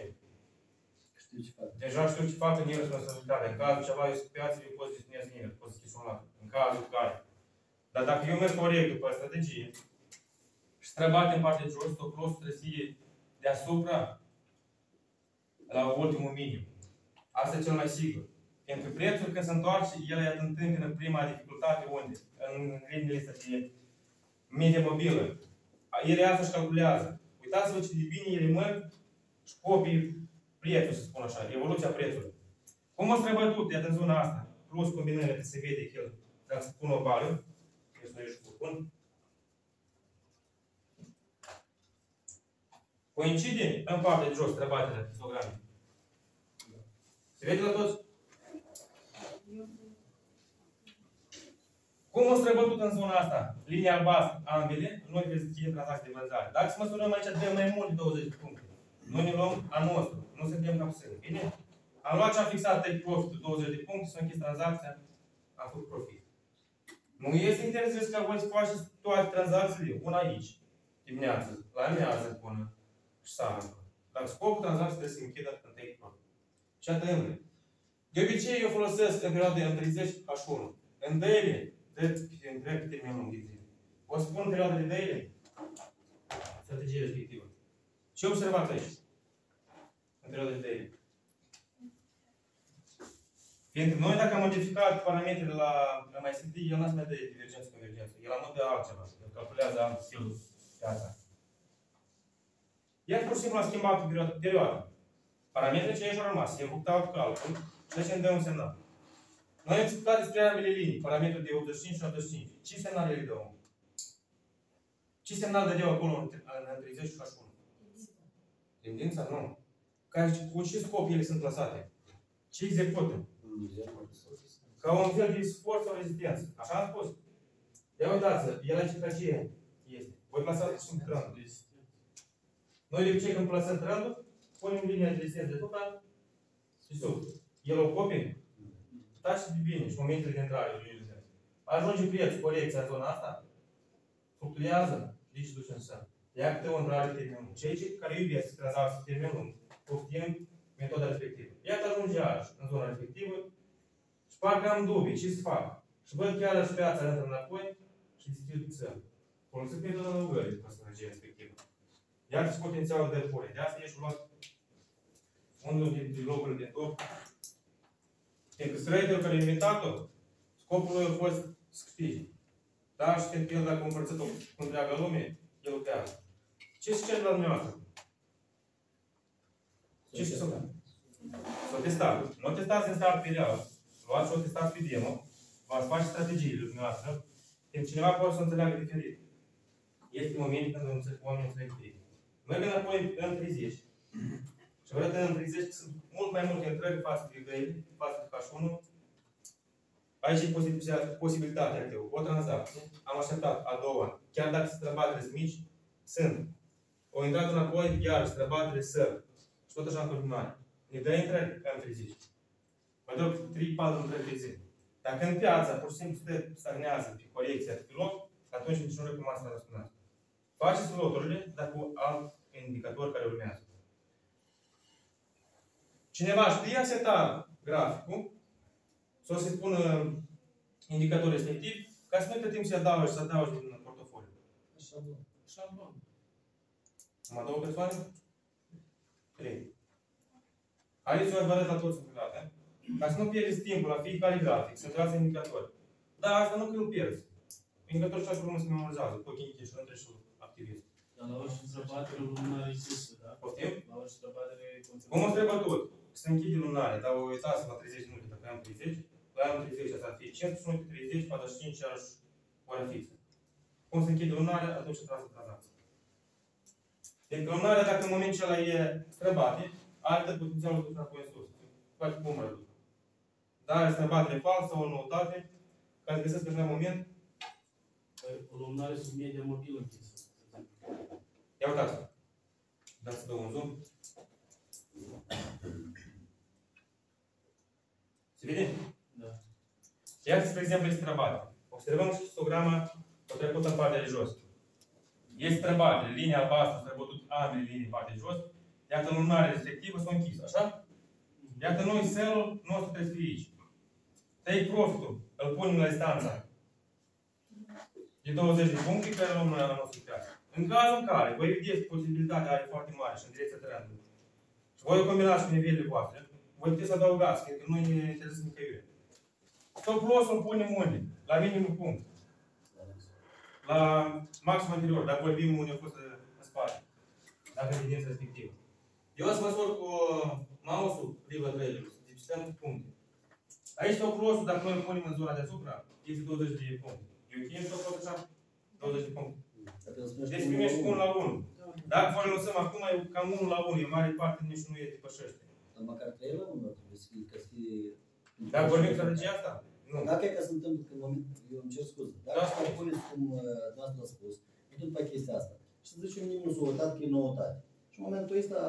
Știu ce fac. Deja știu ce fac în el responsabilitatea. În cazul ceva este pe piață, eu pot să spuneți nimeni, pot să schiți un lac. În cazul care. Dar dacă eu merg corect după strategie și străbate în partea de jos, stop trebuie să fie deasupra la ultimul minim. Asta e cel mai sigur. Pentru că prețul când se întoarce, el îi întâmpină prima dificultate unde? În liniile astea de medie mobilă. Ele asta își calculează. Uitați-vă ce de bine ele merg și copii prețul, să spun așa, evoluția prețului. Cum a străbătut, iată în zona asta, plus combinările de se vede că el, dacă să pun o bară, eu să și pun. Coincide în partea de jos străbaterea histogramei. Se vede la toți? Cum a străbătut în zona asta? Linia albastră, ambele, noi trebuie să fie tranzacții de vânzare. Dacă să măsurăm aici, dăm mai mult de 20 de puncte. Noi ne luăm a nostru, nu suntem capsule. Bine? Am luat ce am fixat take profit 20 de puncte, s-a închis tranzacția, am făcut profit. Nu este interesant că voi să faceți toate tranzacțiile, una aici, dimineață, la amiază până și seara. Dar scopul tranzacției trebuie să închidă în take profit. Și atât De obicei eu folosesc în perioada de 30 H1. În daily, de întreg pe termen lung de zile. O spun perioada de daily, strategie respectivă. Ce observați aici? În perioada de daily. Fiindcă noi dacă am modificat parametrele la MICD, el n-a să mai dă divergență convergență. El am de altceva. El calculează altfel piața. Iar pur și simplu am schimbat pe perioada. perioada. Parametrele ce aici au rămas. E făcut alt calcul și aici îmi dă un semnal. Noi am discutat despre ambele linii, parametrul de 85 și 85. Ce semnal le dăm? Ce semnal dădeau acolo în 30 și 81? Tendința? Nu. Ca, cu ce scop ele sunt clasate? Ce execută? Ca un fel de sport sau rezistență. Așa am spus. Ia uitați, el aici ca ce este? Voi clasați sub trendul. Noi de obicei când plasăm trendul, punem linia de rezistență de total și sub. El o copie? Uitați de bine și momentele de intrare lui rezistență. Ajunge prețul, corecția în zona asta, fluctuează, deci duce în sân. Ia câte o intrare de termen lung. Cei ce care iubesc tranzacții de termen lung, poftim metoda respectivă. Iată ajunge iarăși în zona respectivă și parcă am dubii, ce să fac? Și văd chiar și piața intră înapoi și deschid țări. Folosesc metoda lăugării după strategia respectivă. Iată și potențialul de pole. De asta ești luat unul dintre locurile de top. Fiindcă traderul care a inventat-o, scopul lui a fost să câștige. Da, și fiindcă el dacă a împărțit-o cu întreaga lume, el lucrează. Ce se cere la dumneavoastră? Ce se să S-o testat. Nu o testați în start pe real. Luați și o testați pe demo. V-ați face strategiile dumneavoastră. Când cineva poate să o înțeleagă diferit. Este momentul când oamenii înțeleg diferit. Merg înapoi în 30. Și văd că în 30 sunt mult mai multe întrebări față de găini, față de H1. Aici e posibilitatea, posibilitatea de o tranzacție. Am așteptat a doua. Chiar dacă străbatere mici, sunt. O intrat înapoi, iar străbatere să. Și tot așa în continuare. Ne dă intrări în 30. Mă dau 3-4 intrări pe zi. Dacă în piața pur și simplu stă, stagnează pe corecția pe loc, atunci nici nu recomand să răspundați. Faceți loturile, dar cu alt indicator care urmează. Cineva știe seta graficul, sau să spună indicator respectiv, ca să nu uite timp să adaugi, să adaugi din portofoliu. Șablon. Mă două persoane? Trei. Haideți să vă arăt la toți odată. Ca să nu pierdeți timpul la fiecare grafic, să intrați în indicator. Dar asta nu că îl pierzi. Indicatorul și așa frumos se memorizează, cu ochii închiși, nu trebuie să activezi. Dar la orice străbatere lunară există, da? Poftim? La orice străbatere Cum o trebuie tot? Se închide lunare, dar vă uitați la 30 minute, dacă am 30, la am 30, asta ar fi 15 minute, 30, 45, iarăși ora fixă. Cum se închide lunare, atunci se trasă tranzacția. Deci lunarea, dacă în momentul ăla e străbate, are potențialul de înapoi în sus. Face cum rău. Dar are străbatere falsă sau o noutate, care găsesc în acel moment, O lunare sub media mobilă închisă. ia uitați. Dați să dau un zoom. Se vede? Da. Iată, spre exemplu, este străbate. Observăm și histograma o trecut în partea de jos. Este străbate, linia albastră străbătut ambele linii în partea de jos, iată lunare respectivă s-a închis, așa? Iată noi selul nostru trebuie să fie aici. Take profitul, îl punem la distanța de 20 de puncte care luăm noi la nostru piață. În cazul în care voi vedeți posibilitatea are foarte mare și în direcția trendului, și voi o combinați cu nivelele voastre, voi puteți să adăugați, pentru că nu ne interesează nicăieri. Stop loss îl punem unde? La minimum punct. La maxim anterior, dacă vorbim unde a fost uh, în spate. Dacă evidența respectivă. Eu o să măsor cu mouse-ul privă trailerul, să depistăm puncte. Aici stop loss dacă noi îl punem în zona deasupra, este 20 de puncte. Eu ok stop loss așa? 20 de puncte. Dacă îl spunești Deci cu primești unul 1 la 1. Dacă vă lăsăm acum, e cam 1 la 1, e mare parte nici nu e depășește. Dar măcar 3 la 1 ar trebui să fie, ca să fie... Dacă vorbim strategia asta? Nu. Dacă e ca să întâmplă că în moment, eu îmi cer scuze, dacă Da, da, spune. puneți cum uh, dumneavoastră a spus, uite pe chestia asta, și să zicem nimeni nu s-a uitat că e noutate. Și în momentul ăsta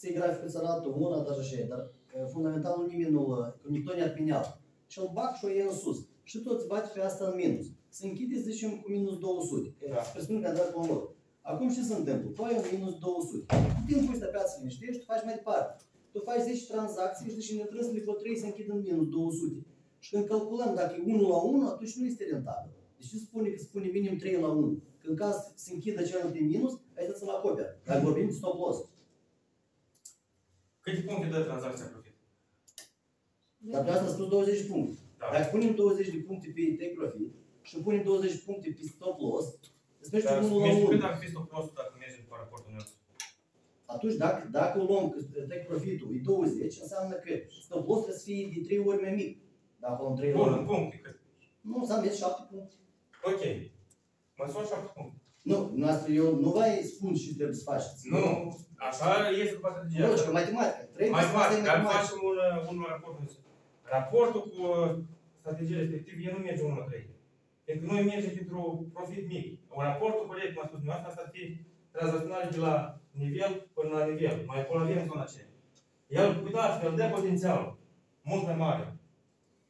se grafică să arată una, dar și așa, dar uh, fundamental nu nimeni nu, că nici ne admineal. Și îl bag și o iei în sus. Și toți bate pe asta în minus. Se închide, să zicem, cu minus 200. Da. Da. Presupun că a dat pe un loc. Acum ce se întâmplă? Tu ai un minus 200. Cu timpul ăsta piața se liniștește, tu faci mai departe. Tu faci 10 tranzacții și deci în trânsele cu 3 se închid în minus 200. Și când calculăm dacă e 1 la 1, atunci nu este rentabil. Deci ce spune că spune minim 3 la 1? Că în caz se închidă celălalt de minus, ai să-l acoperi. Dacă vorbim de stop loss. Câte puncte dă tranzacția profit? Dar pe asta a spus 20 de puncte. Da. Dacă punem 20 de puncte pe take profit și punem 20 de puncte pe stop loss, îți merge Dar 1 la mergi 1. cât dacă fi stop loss dacă mergem cu raportul nostru? Atunci, dacă, dacă o luăm că take profitul e 20, înseamnă că stop loss trebuie să fie de 3 ori mai mic. Dacă luăm 3 la Bun, 1. în puncte cât? Nu, înseamnă 7 puncte. Ok. Măsor 7 puncte. Nu, noastră, eu nu vă spun ce trebuie să faceți. Nu, așa este după strategia. Nu, și că matematică. Trebuie Mai să mare, facem dar matematică. facem un, un raport. Raportul cu strategia respectivă, el nu merge 1 la 3. Pentru că noi mergem pentru profit mic. Un raportul corect, cum a spus dumneavoastră, asta ar fi tranzacționare de la nivel până la nivel. Noi acolo avem zona aceea. El, uitați, el dă potențial mult mai mare.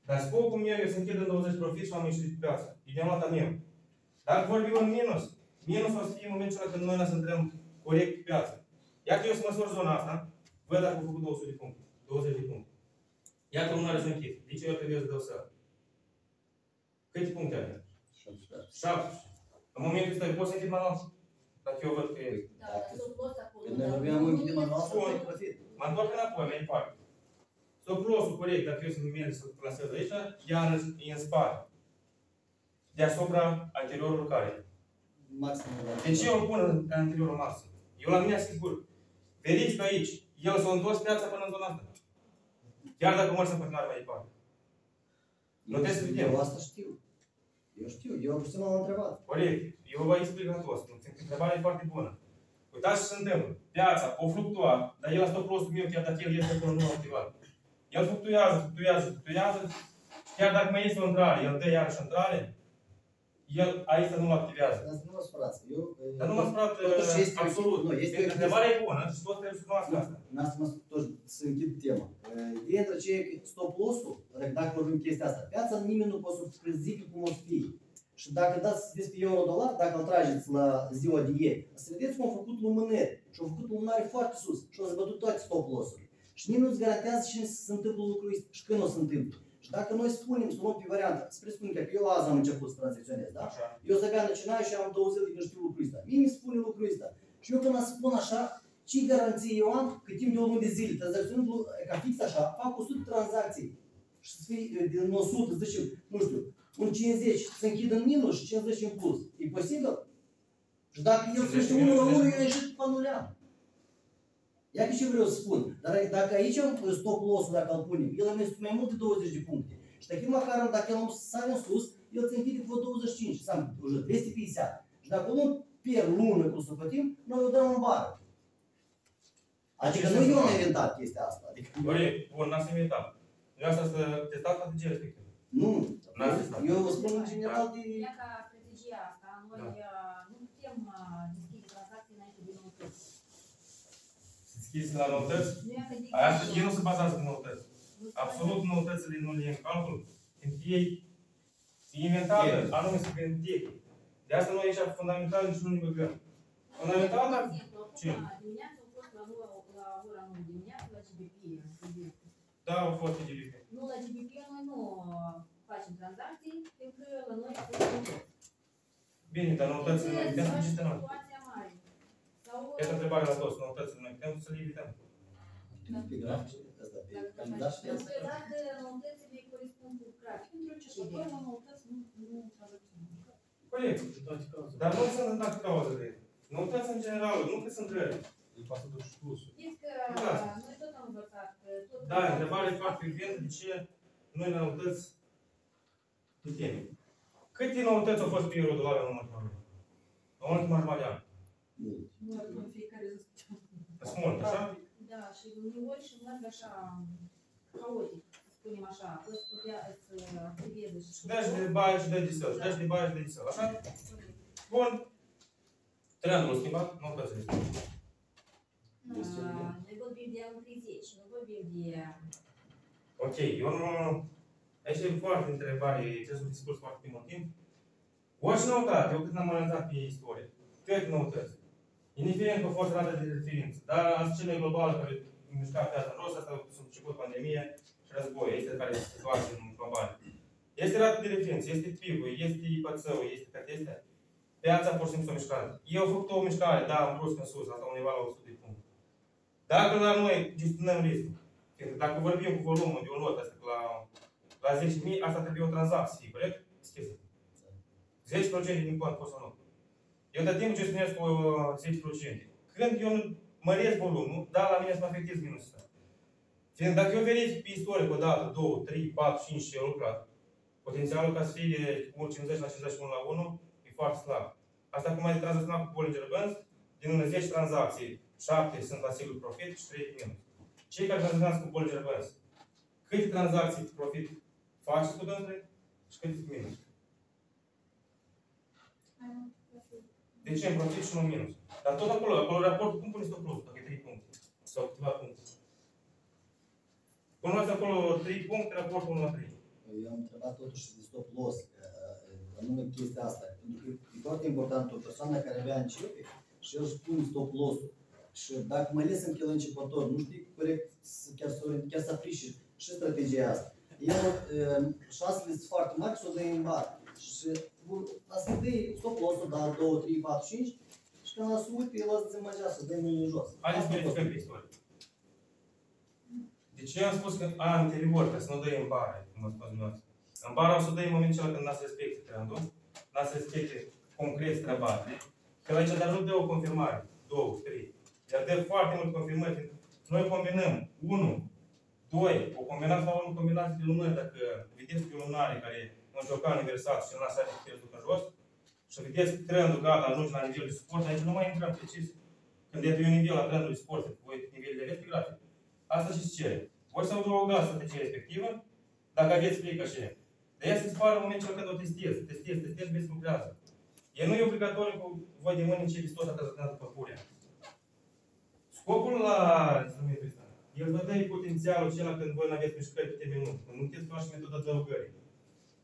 Dar scopul meu e să închid în 20 profit și am ieșit pe piață. E din luat meu. Dacă vorbim în minus, minus o să fie în momentul ăla când noi ne să intrăm corect pe piață. Iată eu să măsor zona asta, văd dacă am făcut 200 de puncte, 20 de puncte. Iată lunare să închid. Deci eu trebuie să dau să. Câte puncte are? 7. În momentul ăsta eu pot să închid manual? Dacă eu văd că e. Da, dar stop loss acolo. Când noi vorbeam în de manual, să Bun. take profit. Mă întorc înapoi, mai departe. Stop loss-ul corect, dacă eu să merg să plasez aici, iarăși e în spate. Deasupra anteriorul care e. Maxim. De ce eu îl pun în anteriorul maxim? Eu la mine sigur. Verific aici. El s-a întors piața până în zona asta. Chiar dacă mă să continuare mai departe. Nu trebuie să vedem. Eu asta știu. Eu știu, eu pur și simplu m-am întrebat. Corect. Eu vă explic la toți. Întrebarea e foarte bună. Uitați ce se întâmplă. Piața o fluctua, dar el a stop loss meu, chiar dacă el este acolo nu activat. El fluctuează, fluctuează, fluctuează. Chiar dacă mai este o intrare, el dă iarăși intrare, el aici nu-l activează. Dar să nu vă spărați. Eu, Dar nu m-a spărat Totuși este o- absolut. nu, este o Deci întrebarea e bună și tot trebuie să cunoască asta. N-ați mă tot să închid tema. Uh, Ideea între ce e stop loss-ul, adică dacă vorbim chestia asta, piața nimeni nu poate să prezică cum o să fie. Și dacă dați despre euro-dolar, dacă îl trageți la ziua de ieri, să vedeți cum au făcut lumânări. Și au făcut lumânare foarte sus. Și au zbătut toate stop loss-uri. Și nimeni nu-ți garantează cine se întâmplă lucrul ăsta și când o se întâmplă. Și dacă noi spunem, să luăm pe variantă, spre spun că eu azi am început să tranziționez, da? Așa. Eu să abia începeam și am două zile de când știu lucrul ăsta. Mie mi spune lucrul ăsta. Și eu când spun așa, ce garanție eu am că timp de o lună de zile, tranzacționând ca fix așa, fac 100 tranzacții și să fie din 100, să zicem, nu știu, un 50 să închid în minus și 50 în plus. E posibil? Și dacă eu să știu unul la unul, eu ieșit pe anuleam. Iată ce vreau să spun. Dar dacă aici stop loss-ul, dacă îl punem, el am mai mult de 20 de puncte. Și Tahir Makarov, dacă el sare în sus, el ți închide cu 25, înseamnă 250. Și dacă nu pe lună, cum să plătim, noi o dăm în bară. Adică nu eu am inventat chestia asta. Adică... Ori, bun, n-ați inventat. Eu asta să testați strategia respectivă. Nu, eu vă spun în general de... Ia ca strategia asta, noi da. uh, Să deschizi la noutăți. Nu e că zic Aia, așa, ei nu se bazează pe noutăți. nu se Absolut noutățile nu le iei în calcul. Pentru că ei E inventată, anume să gândim tehnic. De asta noi aici fundamental nici nu ne băgăm. Fundamental, dar De exemplu, acum Ce? dimineața am fost la, nu- la ora 9 dimineața la GBP. în subiect. da, au fost GDP. Nu, la GBP noi nu facem tranzacții, pentru că la noi sunt Bine, dar noutățile noi putem să Este gestionăm. Situația mare. Sau Este întrebarea la toți, noutățile noi putem să le evităm. Pe grafice, asta, pe dacă candidat și pe pentru că dat de noutățile corespund cu grafic. Pentru ce să dăm la noutăți, nu, nu tranzacționăm. Corect. În toate cauzele. Dar nu sunt în toate cauzele. Noutăți în general, nu că sunt rele. E poate să duci plusul. Știți că Da. noi tot am învățat că tot Da, întrebarea e foarte evidentă de ce noi la noutăți putem. Câte noutăți au fost pe eurodollar în următorul an? În ultima jumătate de an. Mult. Nu acum în fiecare zi. Sunt mult, așa? Da, și uneori și merg așa haotic, să spunem așa, îți putea să activeze și Și dai și de baie și de disel, și dai și de baie și de disel, așa? Bun. Trendul schimbat, noutățile schimbat. Ah, Noi vorbim de anul 30, nu vorbim de... Ok, eu nu... Aici e foarte întrebare, trebuie să discurs foarte mult timp. Orice noutate, eu cât am analizat pe istorie, cât noutăți. Indiferent că a fost rata de referință, dar asta cele globale care mișca piața în rost, asta a început pandemie și război, este care este situație în global. Este rata de referință, este PIB-ul, este IPC-ul, este cât este. Piața pur și simplu s-a mișcat. Eu au făcut o mișcare, da, am brusc în sus, asta undeva la 100 de puncte. Dacă la noi gestionăm riscul, Fiindcă dacă vorbim cu volumul de o notă asta la, la 10.000, asta trebuie o tranzacție, corect? Deschisă. 10% din cont poți să nu. Eu de timp gestionez cu uh, 10%. Când eu nu măresc volumul, da, la mine să mă afectez minusul ăsta. Fiindcă dacă eu verific pe istoric o dată, 2, 3, 4, 5 și eu lucrat, potențialul ca să fie cu 50 la 51 la 1 e foarte slab. Asta cum ai tranzacționat cu Bollinger Bands, din 10 tranzacții, 7 sunt la sigur profit și 3 minus. Cei care tranzacționează cu Bollinger Bands, câte tranzacții cu profit faci studentele și câte cu minus. De ce în profit și nu în minus? Dar tot acolo, acolo raportul, cum pune stop loss, dacă e 3 puncte? Sau câteva puncte. Cunoați acolo 3 puncte, raportul 1 la 3. Eu am întrebat totuși de stop loss, că, uh, anume chestia asta, pentru că e foarte important o persoană care abia începe și el își pune stop loss-ul. Și dacă mai ales în chel începător, nu știi corect să chiar să, ori- chiar să aplici și, și strategia asta. El, uh, șansele sunt foarte mari să o dă în bar. Și bun, asta dă stop loss-ul, da, 2, 3, 4, 5, și când la să uite, el lasă să măgea, să dă mâinile în jos. Haideți să Asta a fost. verificăm pe istorie. De ce am spus că a, anterior, ca să nu dai în bară, cum am spus dumneavoastră? În bară o să dai în momentul acela când n-ați respecte trendul, n-ați respecte concret străbatele, că la aici dar nu dă o confirmare, două, trei. El dă foarte mult confirmări. fiindcă Noi combinăm 1, 2, o combinație la o combinație de lumânări, dacă vedeți pe lumânare care un ciocan inversat și ăla sare pe duc în jos, și vedeți trendul gata, ajunge la nivel de suport, aici nu mai intrăm precis. Când e pe un nivel la trendul de suport, voi nivelul de red pe grafic. Asta și cere. Voi să adăugați strategia respectivă, dacă aveți frică și de ea se dispară în momentul când o testezi, testezi, testezi, vezi cum lucrează. E nu e obligatoriu cu voi de mâini începeți tot să după furia. Scopul la instrumentul ăsta, el vă dă potențialul acela când voi nu aveți mișcări pe termen lung, când nu puteți face metoda adăugării.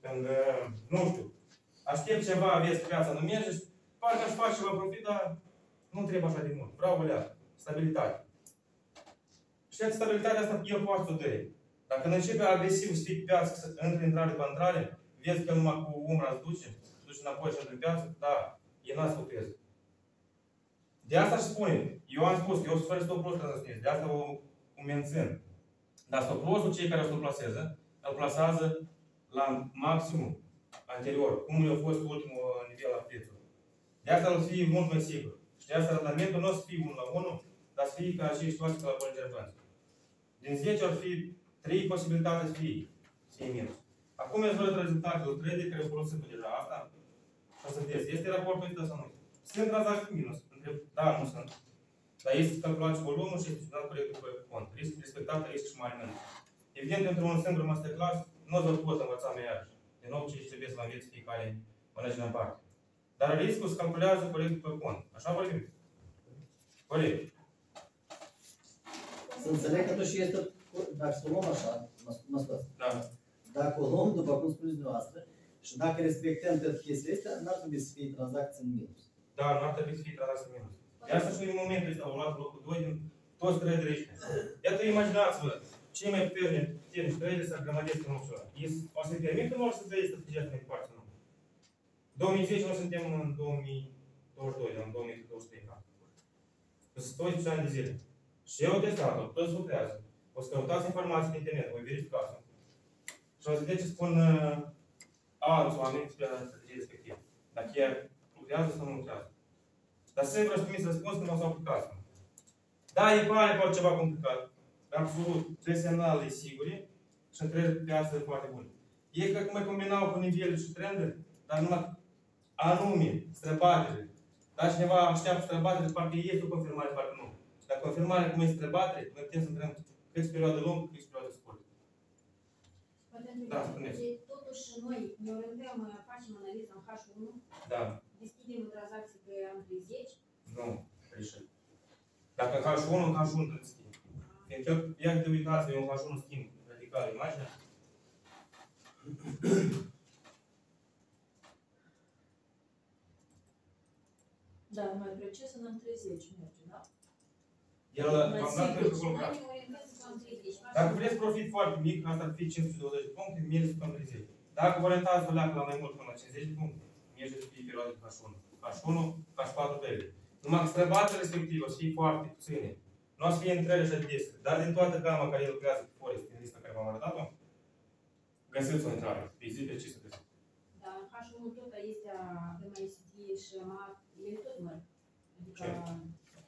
Când, uh, nu știu, aștept ceva, aveți viața, nu merge și parcă aș face ceva profit, dar nu trebuie așa de mult. Vreau o leacă, stabilitate. Și de stabilitatea asta el poate să o dă. Dacă când începe agresiv să fii pe piață, să intri intrare pe intrare, vezi că numai cu umbra îți duce, se duce înapoi și într piață, da, e n-a scopez. De asta își spune, eu am spus că eu sunt fără stop loss tranzacționez, de asta o, o mențin. Dar stop loss-ul, cei care o să-l plasează, îl plasează la maximum anterior, cum a fost ultimul nivel la prețul. De asta îl fie mult mai sigur. Și de asta randamentul nu o să fie 1 la 1, dar să fie ca și situație ca la Bollinger Bands. Din 10 ar fi 3 posibilitate să fie, să fie minus. Acum îți văd rezultatele 3 care au folosit deja asta. Și o să vedeți, este raportul ăsta sau nu? Sunt tranzacții cu minus. Întreb, da, nu sunt. Dar este calculat și volumul și este studiat corect după cont. Risc respectat, risc și mai mult. Evident, pentru un singur masterclass, nu o să pot învăța mai iarăși. Din nou, ce trebuie să vă înveți fiecare mănăci în parte. Dar riscul se calculează corect după cont. Așa vorbim. Corect. Să înțeleg că totuși este, dacă să o luăm așa, mă, mă scuzați, Da. dacă o luăm, după cum spuneți dumneavoastră, Și dacă respectăm toate chestiile astea, n-ar trebui să fie tranzacții în minus. Dar nu ar trebui să fie tratat în minus. De asta și în momentul ăsta au luat locul 2 din toți trăile ăștia. Iată, imaginați-vă, cei mai puternici puternici trăile să grămădesc în locul ăla. Ei- O să-i permită lor să trăiesc strategia mai departe, nu? 2010 noi suntem în 2022, în 2023, da. Sunt 12 ani de zile. Și eu testat-o, toți lucrează. O să căutați informații pe internet, voi verificați-o. Și o să vedeți ce spun uh, alți oameni despre strategia respectivă. Dacă chiar lucrează sau nu lucrează. Dar să vreau să primiți răspuns când o să aplicați. Da, e pare poate ceva complicat. Dar absolut, trebuie semnale sigure și între piață foarte bune. Ei cred că mai combinau cu niveluri și trenduri, dar numai anume, străbatere. Dar cineva așteaptă străbatere, parcă este o confirmare, parcă nu. Dar confirmarea cum este străbatere, noi putem să intrăm câți perioadă lungă, câți perioadă scurtă. Poate întreb, Da, spuneți. deci, totuși noi ne orientăm, facem analiză în H1, Da, deschidem tranzacții pe an 30, nu, greșit. Dacă în H1, în H1 trebuie să schimbi. Fiindcă, ia te uitați, eu în H1 schimb radical imaginea. Da, mai precis în an 30 merge, da? El, Mai v-am dat sigur, pe noi colocat. ne orientăm pe an 30. Dacă vreți profit foarte mic, asta ar fi 520 de puncte, mergeți până la 30. Dacă vă orientați, vă leacă la mai mult până la 50 de puncte, mergeți pe perioada de H1. H1, H4 tăile. Numai că străbatele respective o să fie foarte puține. Nu o să fie întrele așa de des. Dar din toată gama care el lucrează cu Forest, din lista care v-am arătat-o, găsiți o intrare. Pe zi pe ce să găsiți. Da, în H1 tot este de mai SD și MA, ele tot merg. Adică, Ce?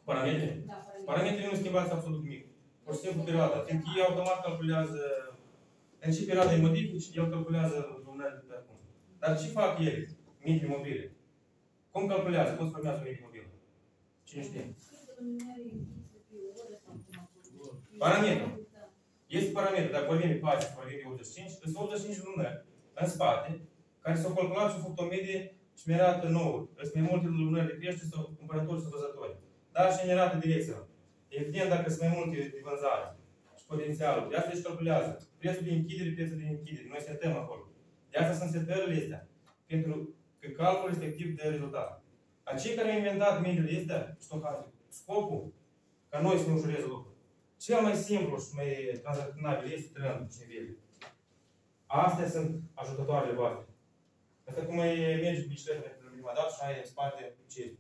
Parametri? da, parametri. Parametrii nu schimbați absolut nimic. Pur și simplu perioada. Fiindcă ei automat calculează în ce perioadă îi modifici, el calculează lumânările de pe acum. Dar ce fac ei, micii mobile? Cum calculează? Cum se formează un mic mobil? Cine știe? Câte luminări există pe oră sau cum acolo? Parametru. Da. Este parametru, dacă vorbim de 4, vorbim de 85, sunt 85 lumânări în spate, care s-au calculat și au făcut o medie și mi arată nouă. Sunt mai multe lumânări de crește sau cumpărători sau văzători. Dar și ne arată direcția. Evident, dacă sunt mai multe de vânzare și potențialul, de asta își calculează. Prețul de închidere, prețul de închidere. Noi setăm acolo. De asta sunt setările astea. Pentru că calculul respectiv de rezultat. Acei care au inventat mediile astea, stohastice, scopul ca noi să ne ușureze lucrul. Cel mai simplu și mai tranzacționabil este trendul și nivelul. Astea sunt ajutătoarele voastre. Asta cum mai mergi cu bicicletă pentru prima dată și ai în spate ce?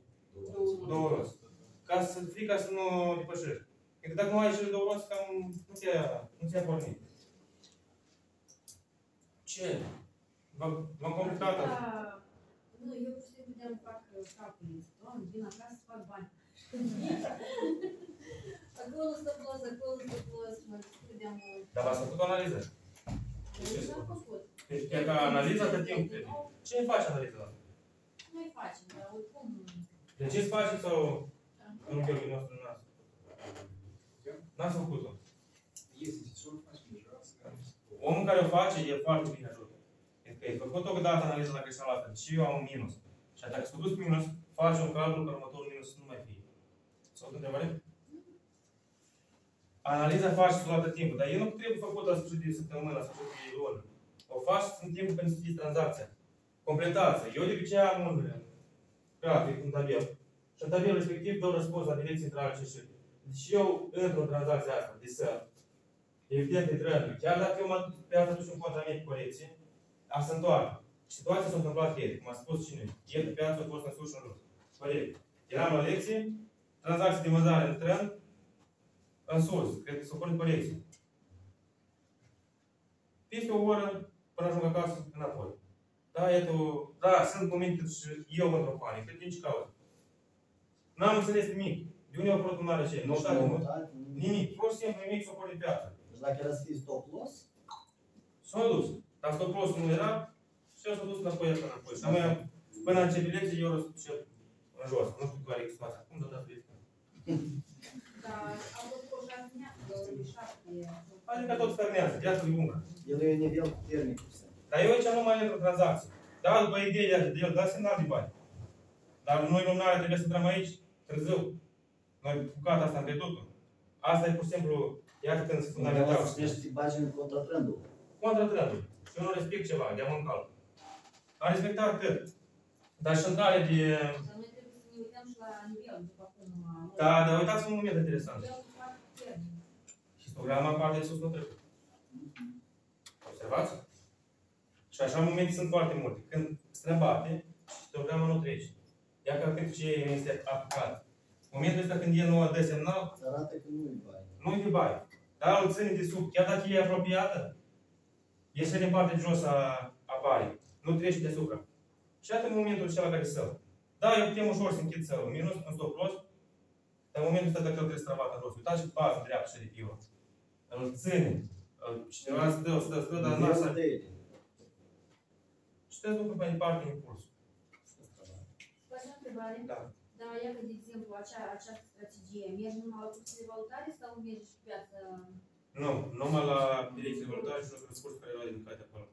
Două roți. Ca să frica să nu depășești. Că dacă nu ai cele două roți, cam nu ți-a, nu ți-a pornit. Ce? V-am v-am complicat asta. Da, Nu, eu pur și simplu de-am fac uh, calcule. Doamne, vin acasă să fac bani. acolo stă plus, acolo stă plus, mă de mult. Dar v-ați făcut o analiză? Deci, am făcut. Deci, chiar ca analiza de timp, ce îi faci analiza? Nu îi facem, dar oricum... De ce îți faceți sau în gheorghi nostru n-ați? N-ați făcut-o? Este, ce o faci deja? Omul care o face e foarte bine ajută. Pentru că ai făcut o dată analiza la greșeala asta și eu am un minus. Și dacă s-a dus minus, faci un calcul că următorul minus nu mai fie. Sau întrebare? Analiza faci toată timpul, dar el nu trebuie făcută la sfârșit de săptămână, la sfârșit de lună. O faci în timpul când studiezi tranzacția. Completați. Eu de obicei am un grafic, un tabel. Și în tabelul respectiv dau răspuns la direcții intrare și ieșire. Deci eu intru în tranzacția asta, de să evident de trenduri. Chiar dacă eu mă pe asta duc un contra mea cu corecție, a se întoarcă. Situația s-a întâmplat ieri, cum a spus cine. Ieri pe piață a fost în sus și în jos. Corect. Eram la lecție, tranzacții de vânzare în trend, în sus, cred că s-a pornit corecție. Peste o oră, până ajung acasă, înapoi. Da, iată, o- da, sunt momente și eu mă într-o panică, din ce cauză? N-am înțeles nimic. De unde au apărut un mare ce? Nu Nu știu știu, cum. mutat, Nimic, pur și simplu nimic s-a pornit piața. Deci dacă era să fie stop loss, S-a dus. Dar stop loss nu era și el s-a dus înapoi, iar înapoi. Și am până începe lecție, eu răspund și în jos. Nu știu care e situația. Cum să dați lecție? Dar apropo, șase dimineața, 27, Adică tot stagnează, viața e bună. el e un nivel puternic. Dar eu aici nu mai intru în tranzacții. Da, după ideea de el, da semnal de bani. Dar noi lumânare trebuie să intrăm aici târziu. Noi cu gata asta am pierdut-o. Asta e pur și simplu, iată când se Undeva fundamental. să știi să te bagi în contra trendul. Contra trendul. Și eu nu respect ceva, de-am în calc. A respectat cât? Dar și întare de... Dar noi trebuie să ne uităm și la nivel, după cum... uh, Da, dar uitați un moment interesant. Nivelul foarte puternic. Histograma partea de sus nu trebuie. Observați? Și așa momente sunt foarte multe. Când străbate, histograma nu trece. Ia ca pentru ce este apucat. Momentul ăsta când el nu dă semnal, Se arată că nu e bani. nu-i de bai. Dar îl ține de sub, chiar dacă e apropiată, iese din partea de jos a, apare. Nu trece deasupra. Și atât în momentul acela care săl. Da, eu putem ușor să închid sălul, minus, în stop los, dar în momentul ăsta dacă îl trebuie străbat în jos, uitați și bază dreaptă și de pivă. Îl ține. Îl- Cineva stă, stă, stă, dar nu Nivelul să... de ele. Și te duc mai departe impulsul. Facem o întrebare. Da. Da, ia că, de exemplu, acea, această strategie merge numai la cursele de valutare sau merge și pe piață? Nu, numai la direcție valutare și la răspuns care l-a ridicat acolo.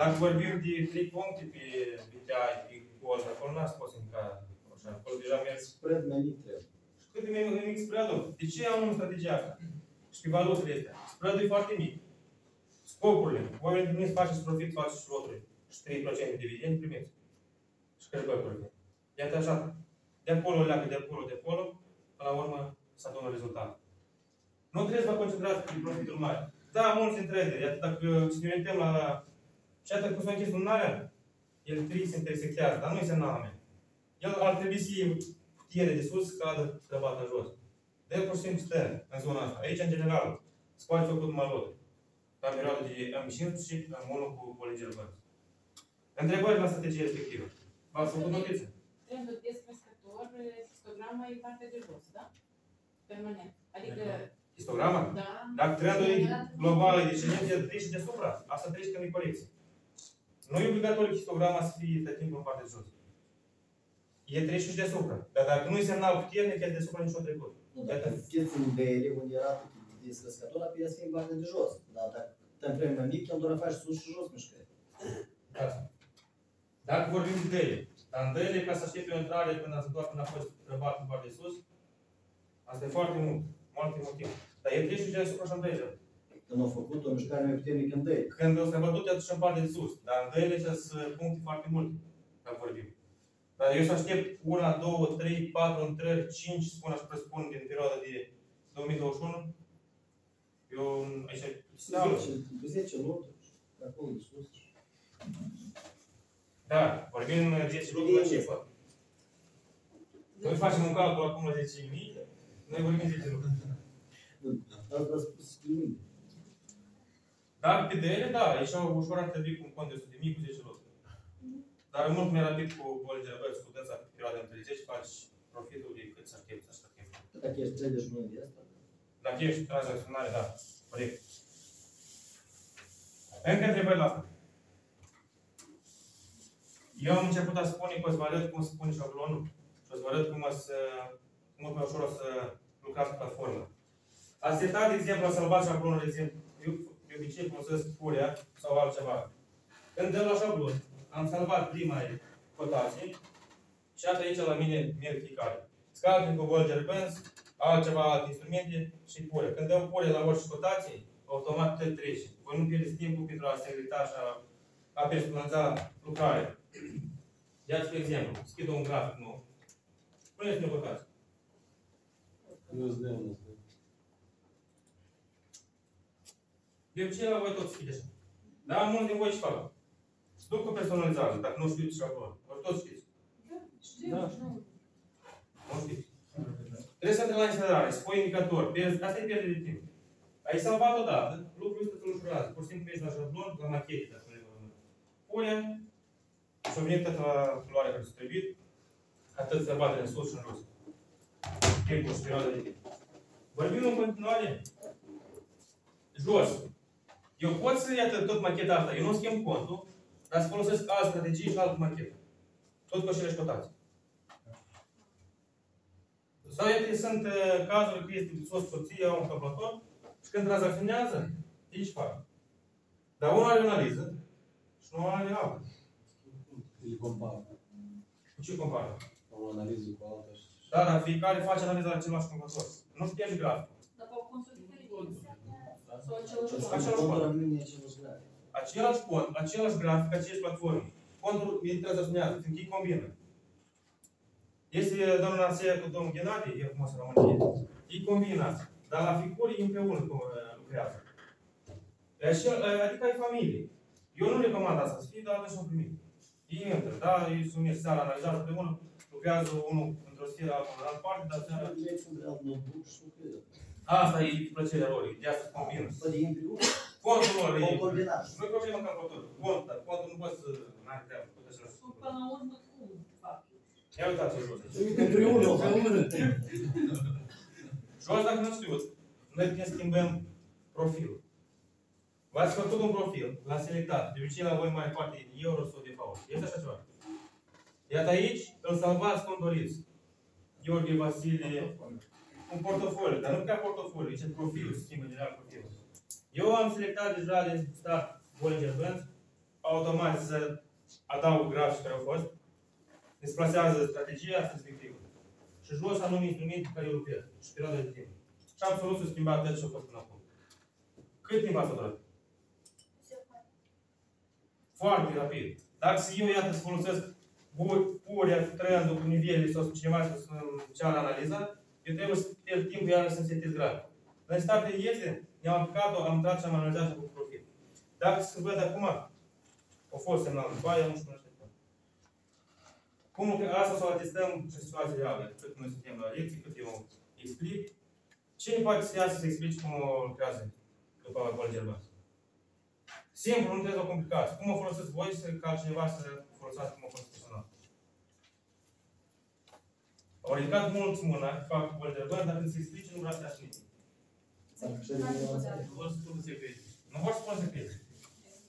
Dacă vorbim de trei puncte pe BTA, pe cost, acolo n-ați fost în ca așa, acolo deja mers. Spread mai mic trebuie. Și cât de mic, mic spread-ul? De ce am în strategia asta? Și pe valutele astea. Spread-ul e foarte mic. Scopurile. Voi veniți, faceți profit, faceți loturi. Și 3% de dividend primiți. Și care voi profit. Iată așa. De acolo leagă, de acolo, de acolo. Până la urmă, să adună rezultat. Nu trebuie să vă concentrați pe profituri mari. Da, mulți întregi. Iată, dacă ne uităm la... Și atât cum s-a închis lumânarea, el trebuie să intersectează, dar nu e semnala mea. El ar trebui să iei putere de sus, cadă, să bată jos. De el pur și simplu stă în zona asta. Aici, în general, scoate făcut numai loturi. La perioada de M5 și M1 cu colegii bănți. Întrebări la strategie respectivă. V-ați făcut notițe? Trendul descrescător, histograma e partea de jos, da? Permanent. Adică, Histograma? da, Dacă trendul e global e descendent, el trece deasupra. Asta trece când e colecție. Nu e obligatoriu histograma să fie tot timpul în partea de jos. E trece și deasupra. Dar dacă nu e semnal puternic, el deasupra nici nu a trecut. Nu, Dacă schiți în BL unde arată descrescător, apoi să fie în partea de jos. Dar dacă te vrem mai mic, el doar face sus și jos mișcări. Da. Dacă vorbim de dele, dar în dele, ca să aștepte o intrare până să doar până a fost întrebat în partea de sus, asta e foarte mult, foarte mult timp. Dar e trece și deasupra și în dele. Când au făcut o mișcare mai puternică în DL. Când o să bătut, te aduci în partea de sus. Dar în dele sunt puncte foarte multe, dacă vorbim. Dar eu să aștept una, două, trei, patru intrări, cinci, spun aș presupun, din perioada de 2021. Eu aici seamă. 10, 10 loturi, de acolo de sus. Da, vorbim 10 lucruri la cifră. Noi facem un calcul acum la 10.000, noi vorbim 10 lucruri. Asta a spus cu mine. Dar pe DL, da, aici ușor ar trebui cu un cont de 100 de mii cu 10 loturi. Dar e mult mai rapid cu colegii băieți, cu dânsa pe perioada între 10 faci profitul de cât să aștepți să aștepți. Dacă ești 30 mâini de asta, Dacă ești tranzacționare, da, corect. Încă întrebări la asta. Eu am început a spune că o să vă arăt cum se pune șablonul și o să vă arăt cum o să, mult mai ușor o să lucrați pe platformă. Ați setat, de exemplu, a salvat șablonul, de exemplu, eu de obicei folosesc furia sau altceva. Când dăm la șablon, am salvat prima cotație și atât aici la mine merg fiecare. Scalping cu Bolger Benz, altceva, alte instrumente și pure. Când dăm pure la orice cotație, automat tot trece. Voi nu pierdeți timpul pentru a segreta și a, a personaliza lucrarea. Iați, spre exemplu, schid un grafic nou. Puneți-mi o cotație. USD, USD. De obicei la voi tot schideți așa. Dar mulți din voi și fac. Duc cu personalizează, dacă nu știți și acolo. Ori toți știți. Știu, Da. nu. Nu știți. Trebuie să intre la instalare, să pui indicator. Pierzi- Asta e pierdere de timp. Ai salvat odată, lucrul ăsta îl ușurează. Pur și simplu mergi la șablon, la machete, dacă vrei. Pune și o venit tot la culoarea care s-a trebuit. Atât se bate în sus și în jos. Timpul și perioada de timp. Vorbim în continuare jos. Eu pot să iată tot macheta asta, eu nu schimb contul, dar să folosesc altă strategie și altă machetă. Tot cu aceleași cotații. Sau iată, sunt uh, cazuri că este sos soție, au un calculator și când tranzacționează, ei își fac. Dar unul are o analiză și nu are altă. Îl compară. Cu ce compară? O analiză cu alta și... Da, dar fiecare face analiza la același calculator. Nu știe graficul. Dar pe cum să diferite? Da. Sau același Așa lucru? nu Contul poate. rămâne același grafic. Același cont, același grafic, aceeași platformă. Contul intrează să spunează, fiindcă ei combină. Este domnul Nasea cu domnul Ghenadie, el cum o să rămâne ei combină asta. Dar la ficuri ei împreună cu- lucrează. E așa- Adică ai familie. Eu nu recomand asta să fie, dar atunci nu primit. Ei intră, da, ei sunt mies seara, analizează împreună, lucrează unul într-o sferă, altul în altă parte, dar seara... Mergi un alt notebook și lucrezi. Asta e plăcerea lor, e de asta se combină. Păi e împreună, Contul lor e... o combinat. Nu e problemă în calculator. Cont, dar contul nu poți să... N-ai treabă, tot așa. Până la urmă, cum fac? Ia uitați jos aici. Împreună, împreună. Jos, dacă nu știut, noi ne schimbăm profilul. V-ați făcut un profil, l-ați selectat, de obicei la voi mai parte euro sau de fault. Este așa ceva. Iată aici, îl salvați cum doriți. Gheorghe Vasile, un portofoliu, dar nu ca portofoliu, ce profil, se schimbă general profilul. Eu am selectat deja din start Bollinger Bands, automat să adaug grafici care au fost, desplasează strategia respectivă. Și jos anume instrumente cu care eu lucrez și perioada de timp. Și absolut să schimbat tot ce a fost până acum. Cât timp asta durat? Foarte rapid. Dacă eu, iată, să folosesc bu- puria, trendul cu nivelele sau cineva să să-mi ceară analiza, eu trebuie să pierd timpul iarăși să setez grafic. Dar în start este, ne-am aplicat-o, am dat și am analizat și am făcut profil. Dacă se văd acum, a fost semnal după aia, nu știu cum așteptăm. Cum lucre- asta să o atestăm și în situații reale, cât noi suntem la lecții, cât eu explic. Cine poate să iasă să explice cum o lucrează după Bolger Bank? Simplu, nu trebuie să o complicați. Cum o folosesc voi să ca cineva să folosească cum o folosesc personal? Au ridicat mulți mâna, fac Bolger Bank, dar când se explice, nu vrea să ia nimeni. Nu vor să spună secrete. Nu vor să spun secret.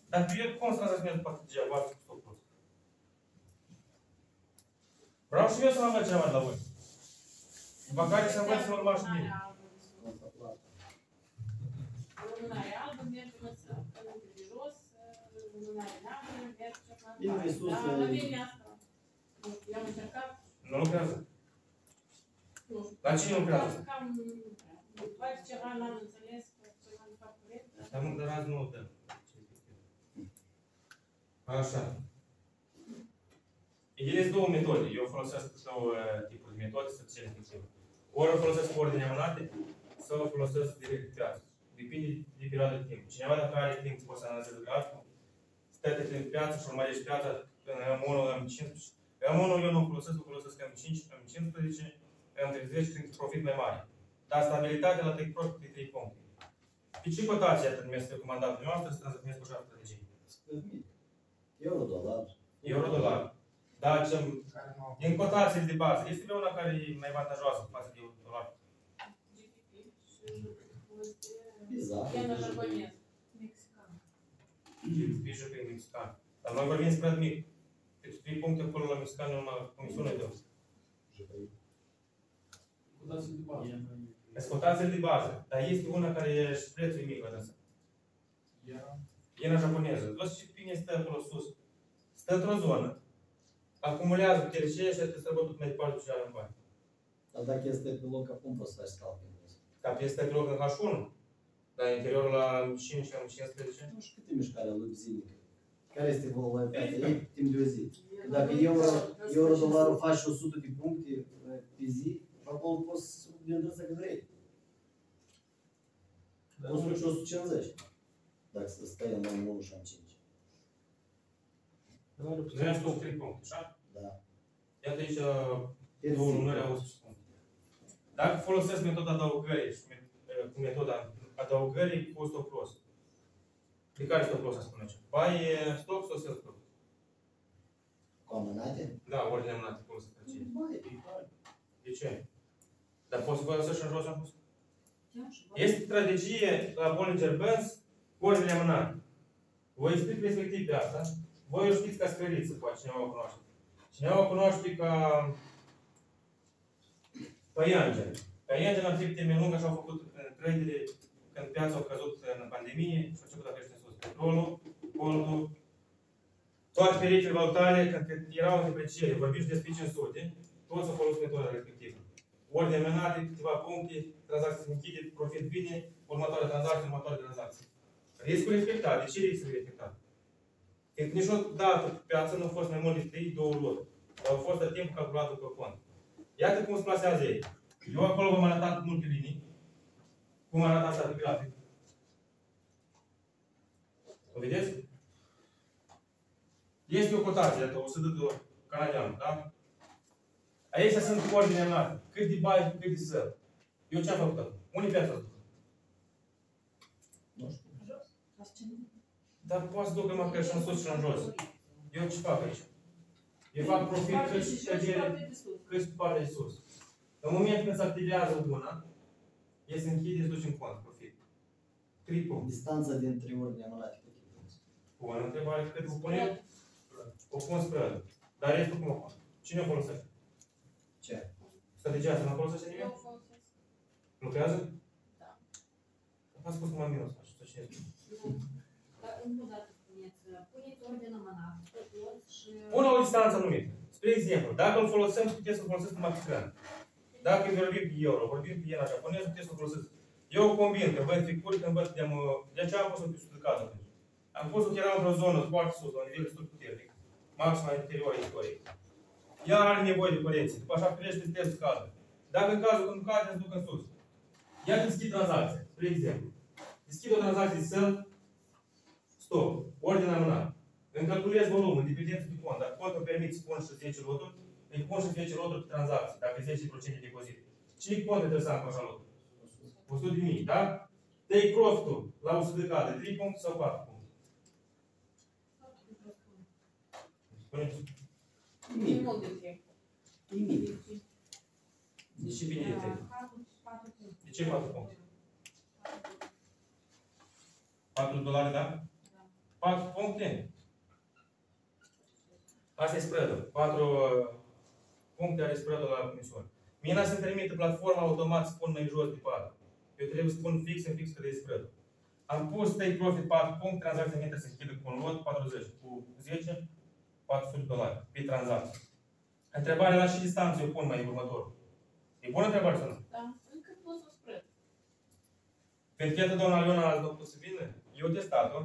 Dar eu cum să transmit după strategia voastră cu stop Vreau și eu să învăț ceva de la voi. După care să învăț normal și mine. Lumânare albă merge măsă, pământul de jos, lumânare neagră, merge la Bine, mai sus, Da, e- la mine asta. Nu știu, i-am încercat, Nu lucrează. nu știu. La cine lucrează? Cam, poate ceva n-am înțeles, poate ceva nu fac corect, dar... Dar nu, dar azi nu o dăm. Așa. Există două metode. Eu folosesc două uh, tipuri de metode să cer efectiv. Ori o folosesc cu ordine amânate, sau o folosesc direct pe piață. Depinde de perioada de timp. Cineva dacă are timp poate să analizeze graficul, stă pe piață și urmărește piața în M1, M15. M1 eu nu folosesc, o folosesc M5, M15, M30, când profit mai mare. Dar stabilitatea la Tech Pro pe 3 puncte. Pe ce cotație atât mi este recomandat dumneavoastră să transmitesc cu așa strategie? Euro, dolar. Euro-dolar. Dar ce, Care nu au din cotații de bază, este vreuna care e mai avantajoasă față de euro-dolar? GDP și este... Bizar. Iena japonez. Mexican. GDP și pe mexican. Dar noi vorbim spread mic. Deci 3 puncte acolo la mexican numai comisiune de Cotații de bază. Sunt cotațiile de bază, dar este una care e și prețul e mic la dânsă. Era Iena japoneză. Văd ce bine stă acolo sus. Stă într-o zonă, acumulează putere și și trebuie să bătut mai departe și are în bani. Dar dacă este pe loc, acum poți să faci scalping. Ca este pe loc în H1, dar interiorul la 5 și 15. Nu știu câte mișcare lui zilnică. Care este volatilitatea ei timp de o zi? Dacă euro, euro dolarul faci 100 de puncte eh, pe zi, acolo poți să vândă să cât vrei. Poți să duci 150. Dacă să stai în am 1 și am 5. Zăream stop 3 puncte, așa? Da. Iată aici Per două zi. numere au 100 puncte. Dacă folosesc metoda adăugării și met- eh, cu metoda adăugării cu stop loss. De care stop loss spune aici? Buy eh, stop sau sell stop? Cu amânate? Da, ordine amânată, cum să face. Mai. De ce? Dar poți să folosești și în jos am pus? Ia și bă. Este strategie la Bollinger Bands cu ordine amânată. Vă explic respectiv pe asta. Voi o știți ca scăriță, poate cineva o cunoaște. Cineva o cunoaște ca Păiangen. Păiangen am fi termen lung, așa au făcut încredere când piața a căzut în pandemie și a început a crește în sus. Petrolul, goldul, toate pericele valutare, când erau în depreciere, vorbiți despre 500, toți au folosit metoda respectivă. Ordine amânate, câteva puncte, tranzacție se închide, profit vine, următoarea tranzacție, următoarea tranzacție. Riscul reflectat. De ce riscul reflectat? Fiindcă niciodată pe piață nu a fost mai mult de 3, 2 loturi. Au fost de timp calculat pe cont. Iată cum se plasează ei. Eu acolo v-am arătat multe linii. Cum arată asta pe grafic. O vedeți? Este o cotație, iată, 100 de ori canadian, da? Aici sunt ordine mari. Cât de bai, cât de săr. Eu ce am făcut? Unde e piața asta? Nu știu. Dar poate să ducă măcar și în sus și în jos. Eu ce fac aici? Eu fac profit cât și scădere, cât și pe partea de sus. În momentul când se activează una, e se închide și duce în cont profit. Triplu. Distanța dintre ordine analitică. Bună întrebare, cât o pune? O pun spre Dar restul cum o pun? Cine o folosește? Ce? Strategia asta nu o folosește nimeni? Eu folosesc. Lucrează? Da. Am spus cum am minus, așa, să cine spune. Dar încă o dată spuneți, puneți ordine mânat, tot lot și... Pune o distanță anumită. Spre exemplu, dacă îl folosim, puteți să-l folosesc numai pe cran. Dacă vorbim pe euro, vorbim pe iena japoneză, puteți să-l folosesc. Eu combin, când văd figuri, când văd de-am, de aceea am pus-o pe sudicată. Am pus-o că era într-o zonă foarte sus, la un nivel destul puternic. Maxima interior istoric. Ea are nevoie de corecție. După așa crește, trebuie să scadă. Dacă în cazul când cade, se duc în sus. Ia deschid tranzacția, spre exemplu. Deschid o tranzacție să stop, ordinea mânată. Îmi calculez volumul, dependență de cont. Dacă contul permit să pun și 10 loturi, îi pun și 10 loturi pe tranzacție, dacă e 10% de depozit. Ce cont trebuie să am cu așa loturi? 100 de mii, da? Take profit-ul la 100 de cadre, 3 puncte sau 4 puncte? Spuneți. Nimic. Mult de trei. Nimic. De ce bine de 3? Patru, patru puncte. De ce 4 puncte? 4 dolari, da? 4 puncte? Asta e spread-ul. 4 puncte are spread-ul la comisiune. Mie să-mi permite platforma automat să pun mai jos de 4. Eu trebuie să pun fix în fix cât e spread Am pus take profit 4 puncte, tranzacția mea trebuie să închidă cu un lot 40, cu 10, 400 de dolari pe tranzacție. Întrebarea la ce distanță eu pun mai următor? E bună întrebare sau nu? Da? Încă poți să spread. Pentru că iată doamna Aliona azi nu a putut să vină, eu testat-o,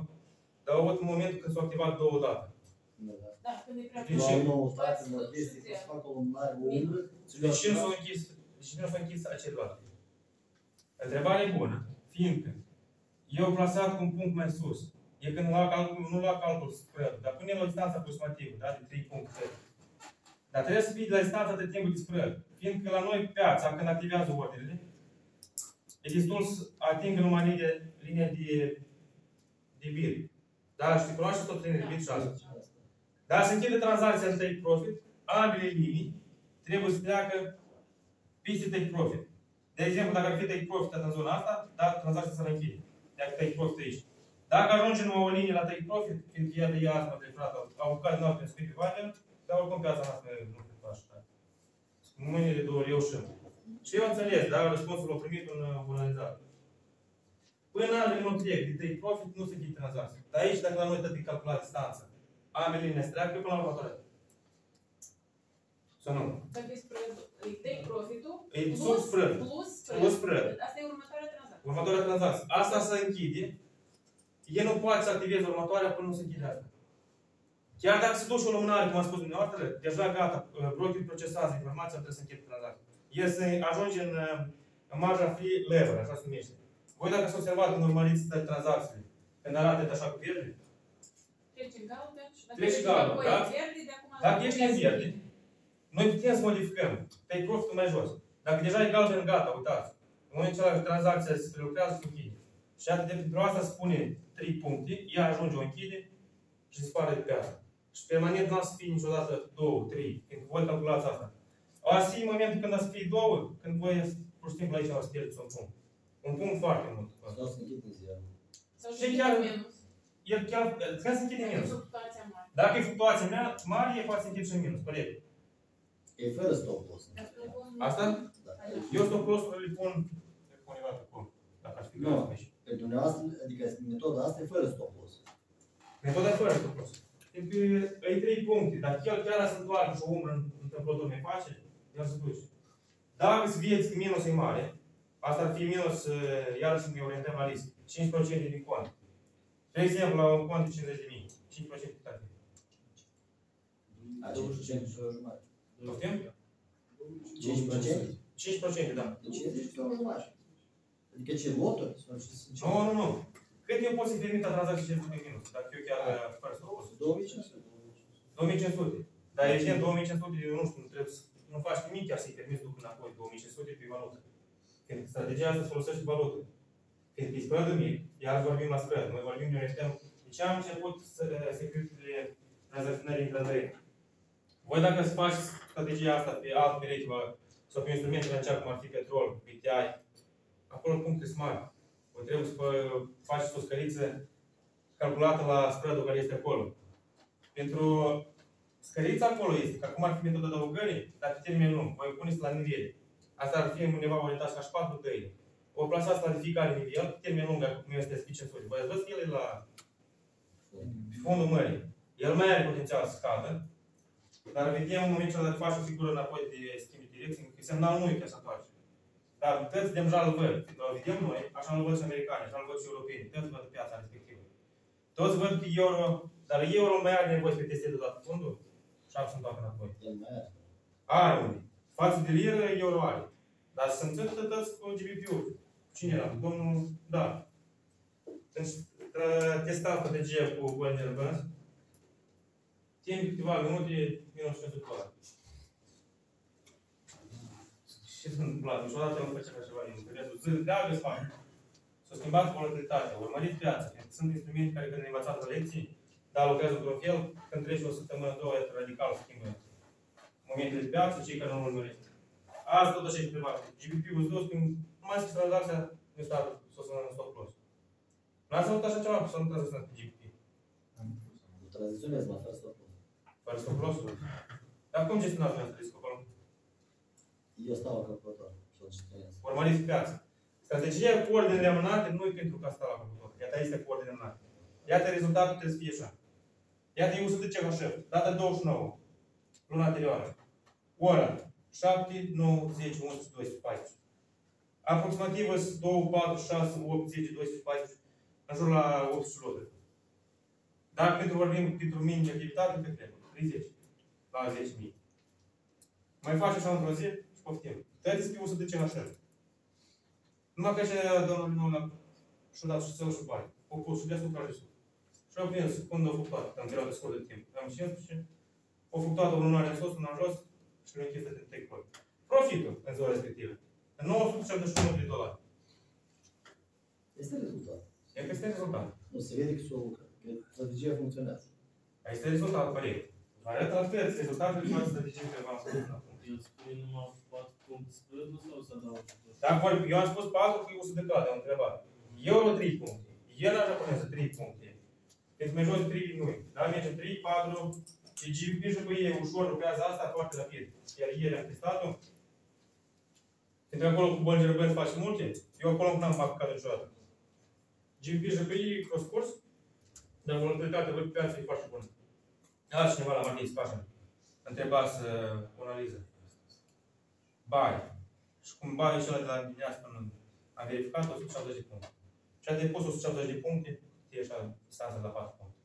dar au avut un moment când s-au activat două date. Da, da. Da, când e prea Deci- La ce? o nouă stat în nord-est, să facă o lumânare, o umbră, să De ce nu s-au închis, de ce nu s-au închis acele date? Întrebarea e bună, fiindcă eu plasat cu un punct mai sus, e când lua calcul, nu lua calcul spread, dar pune la o distanță aproximativă, da, de 3 puncte. Dar trebuie să fii de la distanța de timp de spread, fiindcă la noi piața, când activează ordinele, e destul să atingă numai linia, linia de, de bid. Da, și cunoașteți tot linia de bid și asta. Dar să închide tranzacția în take profit, ambele linii trebuie să treacă peste take profit. De exemplu, dacă ar fi take profit în zona asta, da, tranzacția s-ar închide. Dacă take profit aici. Dacă ajunge numai o linie la take profit, fiindcă ea de ea asta preferat, au bucat noapte în scrie pe Viber, dar oricum piața noastră nu se așa. Mâine de două ori reușim. Și eu am înțeles, dar răspunsul l-a primit un uh, analizat. Până ambele nu trec de take profit, nu se închide tranzacția. Dar aici, dacă la noi tot e calculat distanța, ambele linii se treacă până la următoarea. Sau nu? Dacă e spread, e take profit-ul, E plus, sub spread. plus spread. Plus spread. Asta e următoarea tranzacție. Următoarea tranzacție. Asta se închide. El nu poate să activeze următoarea până nu se închide asta. Chiar dacă se duce o lumânare, cum am spus dumneavoastră, deja gata, uh, brokerul procesează informația, trebuie să închide tranzacția. El se ajunge în, uh, în marja free level, așa se numește. Voi dacă ați observat când urmăriți tranzacțiile, când arată așa cu verde, Trece în galben și dacă Trece ești galben, înapoi da? în verde, de acum Dacă ești în verde, noi putem să modificăm. Take profit mai jos. Dacă deja e galben, gata, uitați. În momentul acela tranzacția se prelucrează, se închide. Și atât de pentru asta spune 3 puncte, ea ajunge, o închide și dispare de pe asta. Și permanent nu o să fie niciodată 2, 3, când voi calculați asta. O să fie momentul când o să fie 2, când voi pur și simplu aici o să pierdeți un punct. Un punct foarte mult. Sau să închid în ziua. Sau Și și chiar- minus. El chiar, trebuie să închide minus. Fluctuația mare. Dacă e fluctuația mea mare, e poate să închid și în minus, corect. E fără stop loss. Dar stopul nu- Asta? Da. Eu stop loss-ul îl pun, le pun undeva pe cum, dacă ar fi Nu. cazul aici. Pe dumneavoastră, adică metoda asta e fără stop loss. Metoda e fără stop loss. Pentru că e trei puncte, dacă el chiar se întoarce și o umbră în- întâmplător mai face, el se duce. Dacă îți vieți că minus e mare, asta ar fi minus, uh, iarăși ne orientăm la risc, 5% din cont. De exemplu, la un cont de 50 de mii, 5% cât ar fi? A 5% și o jumătate. Poftim? 5%? 5%, da. De 50 și o jumătate. Adică ce, loturi? Sau ce sunt ce? Nu, nu, nu. Cât eu pot să permit la tranzacție 500 de minus, dacă eu chiar fără să o 2500. 2500. Dar evident 2500, eu nu știu, nu trebuie să nu faci nimic chiar să-i permiți duc înapoi 2500 pe valută. Când strategia asta se folosește valută. Când e spread mic, iar vorbim la spread, noi vorbim de un extrem. De ce am început să secretele tranzacționării între noi? Voi dacă să faci strategia asta pe alt pereche vă- sau pe un instrument financiar cum ar fi petrol, PTI, acolo puncte sunt mari. Voi trebuie să fă- faci o scăriță calculată la spread care este acolo. Pentru scărița acolo este, ca cum ar fi metoda adăugării, dar pe termen lung. Voi puneți la nivel. Asta ar fi undeva orientat ca și șpatru tăi. O plasați la fiecare nivel, pe termen lung, cum este spicensuri. Voi ați văzut el e la pe fundul mării. El mai are potențial să scadă, dar vedem în momentul ăla dacă faci o figură înapoi de schimb de direcție, că semnalul nu e chiar să întoarce. Dar toți deja îl văd. Îl vedem noi, așa îl văd și americani, așa îl văd și europenii. Toți văd piața respectivă. Toți văd că euro, dar euro mai are nevoie să testeze de toată fundul și am să întoarcă înapoi. El mai are. Are unde. Față de liră, euro are. Dar sunt toți cu GBP-uri. Cine era? Domnul, da. Deci, tra- testat strategia cu Goldner Burns. Timp de câteva minute, minus 500 dolari. Și sunt întâmplat, niciodată nu făcea așa ceva din interesul zi, întreagă să fac. S-a schimbat volatilitatea, urmăriți piața, pentru că sunt instrumente care când ne învățați la lecții, dar lucrează într-un fel, când trece o săptămână, două, iată, radical schimbă momentele de piață, cei care nu îl urmăresc. Azi tot așa e privat. GBP-ul dus, când nu mai scris tranzacția, nu sta să o în stop loss. N-ați avut așa ceva, să nu tranzacționați pe GBP. Nu tranziționez, mă fără stop loss. Fără stop loss-ul. Dar cum gestionați dumneavoastră riscul acolo? Eu stau la calculator și îl gestionez. Urmăriți piața. Strategia cu ordinele amânate nu e pentru că asta la calculator. Iată este cu ordine amânate. Iată rezultatul trebuie să fie așa. Iată e 100 CHF, data 29, luna anterioară. Ora 7, 9, 10, 11, 12, 14. Aproximativ sunt 2, 4, 6, 8, 10, 12, 14, în jur la 80 loturi. Dacă pentru vorbim pentru minim de activitate, cât trebuie? 30 la 10.000. Mai faci așa într-o zi și poftim. Dă-ți pe 100 CHF. Numai că așa domnul nu l-a și-a dat și să și bani. O pus și deasupra și sus. Și au prins când au fluctuat, în perioada scurtă de timp. Am 15, au fluctuat o lună în sus, una în jos și le închis de take profit. Profitul în ziua respectivă. În 971 de dolari. Este rezultat. E că este rezultat. Nu se vede că s-o lucrat. Că strategia funcționează. Aici este rezultatul corect. Vă arăt altfel rezultatul de față strategie pe v-am spus acum. El spune numai 4 puncte spread-ul sau să adaugă? Dacă vorbim, eu am spus 4 cu 100 de cade, am întrebat. Euro 3 puncte. Iena japoneză 3 puncte. Deci mai jos 3 nu. Da, merge 3, 4. Și GBP și cu ei ușor lucrează asta foarte rapid. Iar ieri am testat-o. Pentru că acolo cu Bolger Benz faci multe. Eu acolo n-am fac niciodată. GBP și cu ei cross curs. Dar volatilitatea pe piață e foarte bună. Altcineva la Martin Spașan. Întreba să o analiză. Bani. Și cum banii și ăla de la dimineață până am verificat 170 de puncte. Și a depus 170 de puncte, e așa distanța la 4 puncte.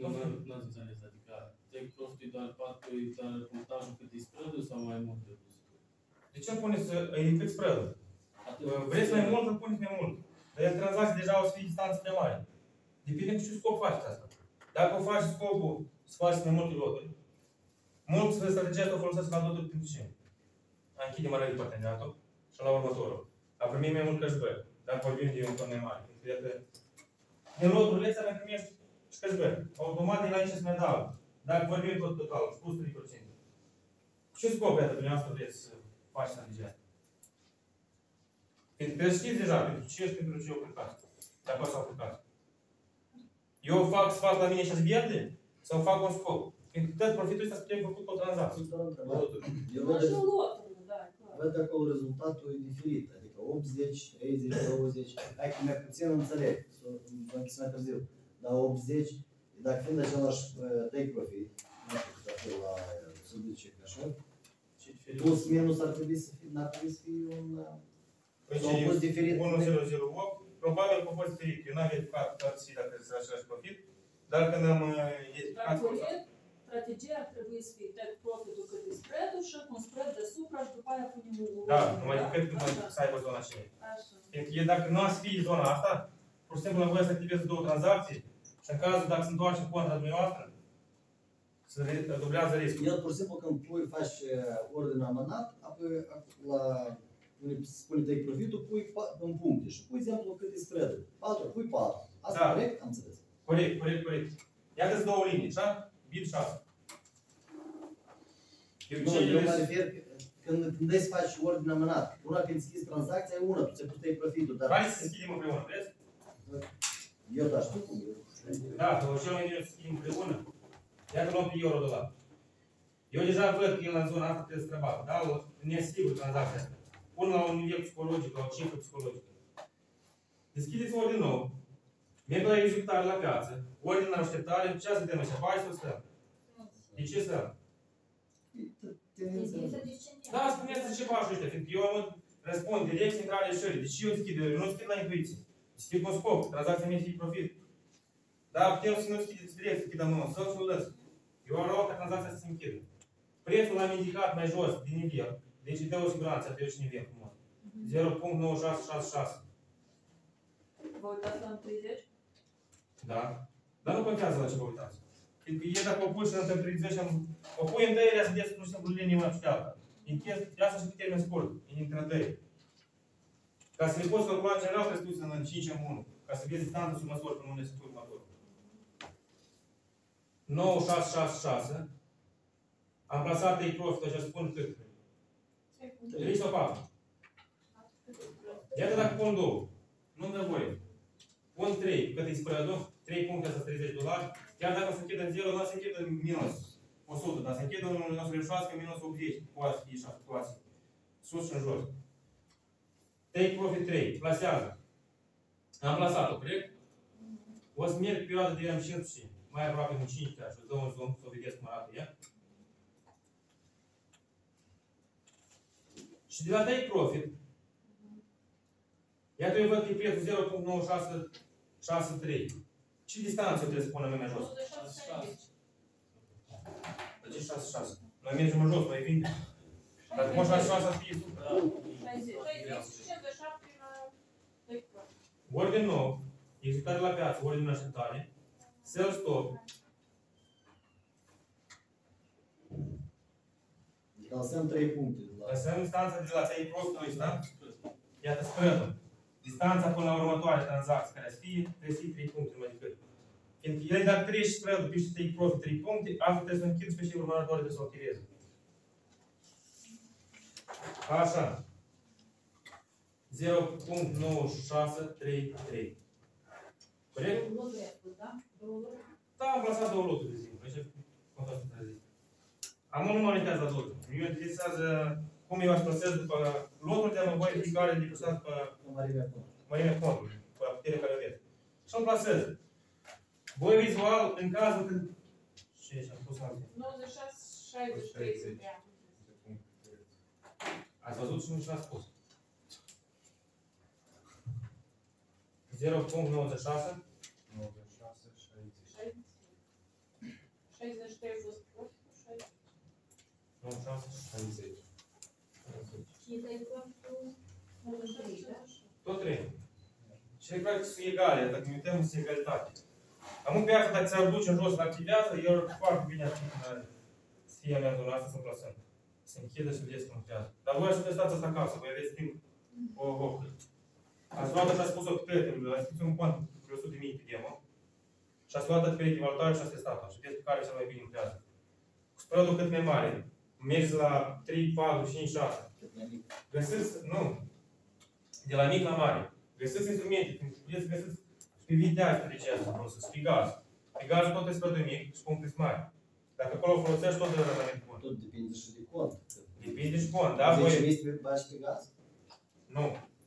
Nu, nu, nu ați înțeles, adică take profit e doar 4, e doar punctajul cât e spread sau mai mult de dus? De ce îmi puneți să îi ridicați spread-ul? Vreți mai mult, îl puneți mai mult. Dar el tranzacții deja o să fie distanțe prea mari. Depinde cu ce scop faci asta. Dacă o faci scopul să faci mai multe loturi, mulți de strategia asta o folosesc la loturi pentru ce? A închide mare de parteneriatul și la următorul. A primi mai mult cashback. Dacă vorbim de un ton mai mare. Pentru că, iată, Din loturile astea mai primești și cashback. Automat de la aici se mai adaugă. Dacă vorbim tot total, plus 3%. Ce scop, iată, dumneavoastră vreți să faci strategia asta? Pentru că știți deja pentru ce și pentru ce o plecați. Dacă o să o plecați. Eu fac să fac la mine și verde? Sau fac un scop? Pentru că tot profitul ăsta să trebuie făcut pe o tranzacție. Sunt doar întrebare. Loturi. Eu Nu văd, și lotul, da, clar. văd acolo rezultatul e diferit. Adică 80, 30, 20. Hai că mai puțin înțeleg. S-o închis mai târziu. Dar 80, dacă fiind același uh, take profit, nu știu cât ar fi la uh, să duce așa, Ce diferit? plus minus ar trebui să fie, n-ar trebui să fie un... uh, Păi S-au pus diferit. 1008 probabil că a fost feric. Eu n-am verificat toate și dacă este același profit, dar când am uh, verificat, Dar corect, strategia ar trebui să fie take profit-ul cât e spread-ul și cu un spread deasupra și după aia punem un... da, numai decât când Așa, mai să aibă zona și Așa. Pentru că e dacă nu ați fi zona asta, pur și simplu nevoie să activezi două tranzacții și în cazul dacă se întoarce contra dumneavoastră, să re- dublează riscul. El pur și simplu când pui, faci uh, ordine amânat, apoi la unde se spune take profitul, pui pa- în puncte și pui exemplu cât e spread-ul. Patru, pui patru. Asta Da. corect? Am înțeles. Corect, corect, corect. Iată două linii, așa? Bid 6. Eu Nu, ce eu mă le refer că când, când vrei să faci ordine amânat, una când deschizi tranzacția e una, tu ți-ai pus take profitul, dar Hai să deschidem împreună, vezi? eu da știu cum e. Da, că cel mai bine să schimb împreună. Iată luăm pe euro dolar. Eu deja văd că el în zona asta trebuie să străbată, da? O nesigur tranzacția asta. Pun la un nivel psihologic, la o cifră psihologică. Deschideți ordine nou. Merg la executare la piață. Ordine în așteptare. Ce suntem așa? Hai să stăm. De ce stăm? Da, spuneți ce faci ăștia, fiindcă eu mă răspund direct intrare și ieșire. Deci eu deschid, eu nu deschid la intuiție. Deschid cu scop, tranzacția mea fie profit. Da, putem să nu deschideți direct, să închidem nu, să-l și lăs. Eu am luat ca tranzacția să se închidă. Prețul l-am indicat mai jos, din nivel. Deci dă o siguranță, dă și nivel frumos. 0.9666. Vă uitați la 30? Da? Dar nu contează la ce vă uitați. Fiindcă e dacă o pui și între 30 am... O pui în dăierea să ies pur și simplu linie una și alta. Închis, asta și pe termen scurt, în între dăieri. Ca să le poți calcula în general, trebuie să în 5 în 1. Ca să vezi distanța sub măsură până unde se pui următorul. 9666. Am plasat ei profit, așa spun cât? 3 sau 4? Iată dacă pun două. Nu-mi dă voie. Pun 3, cât e spread-ul? 3 puncte să 30 dolari. Chiar dacă se închide în 0, nu se închide în minus 100, dar se închide în nu o să reușească minus 80. Poate fi și situație. Sus și în jos. Take profit 3. Plasează. Am plasat-o, corect? O să merg perioada de M15, mai aproape de 5 chiar, și o dau un zoom, să o vedeți cum arată ea. Și de la take profit, iată eu văd că e prețul 0.9663. Ce distanță trebuie să punem mai jos? 96 De ce 66? Noi mergem în jos, noi vinde. Dacă poți 66 să fie sub. 60, 57 la take profit. Ordine nou, executare la piață, ordine în așteptare, sell stop, Lăsăm 3 puncte. de la- lăsăm distanța de la take profit da? Iată spread Distanța până la următoarea tranzacție care să fie, trebuie să fie 3 puncte mai decât. Fiindcă el dacă treci spread-ul pe și take profit 3 puncte, altfel trebuie să închizi pe și următoare trebuie să o activezi. Așa. 0.9633. Corect? Două loturi ai spus, da? Două loturi? Da, am plasat două loturi de exemplu. Așa cum am să zic. Am nu mă orientează la loturi. Eu interesează cum eu aș plasez după loturi de am voie fiecare de plasat pe La mărimea acolo. mărimea contului, pe puterea care o aveți. Și îmi plasez. Voi vizual, în cazul când... Ce și am pus alții? 96, 63 sunt ea. Ați văzut și nu și l-ați spus. 0.96 63 a fost profitul, 60. 96 60. Și te-ai profitul 93, da? Tot trei. Și practic sunt egale, dacă ne uităm, sunt egalitate. Am în piață, dacă ți-ar duce în jos, îl activează, el foarte bine activează. Să fie mea zona asta, să plasăm. Se închide și vedeți cum lucrează. Dar voi să testați asta acasă, voi aveți timp. O, o, Ați luat așa spus-o pe prieteni, ați scris un cont pe 100 de mii pe demo. Și ați luat pe perechi valutare și ați testat-o. Și vedeți pe care cel mai bine lucrează. Cu spread cât mai mare. Mergi la 3, 4, 5, 6. Cât mai mic. Găsiți, nu, de la mic la mare. Găsiți instrumente, când puteți găsiți și pe videa și pe ce asta folosesc, și pe gaz. Pe gaz tot este de mic și punctul este mare. Dacă acolo folosești tot de la mai bun. Tot depinde și de cont. Depinde și cont, da? 10 Voi, mii pe bași pe gaz? nu.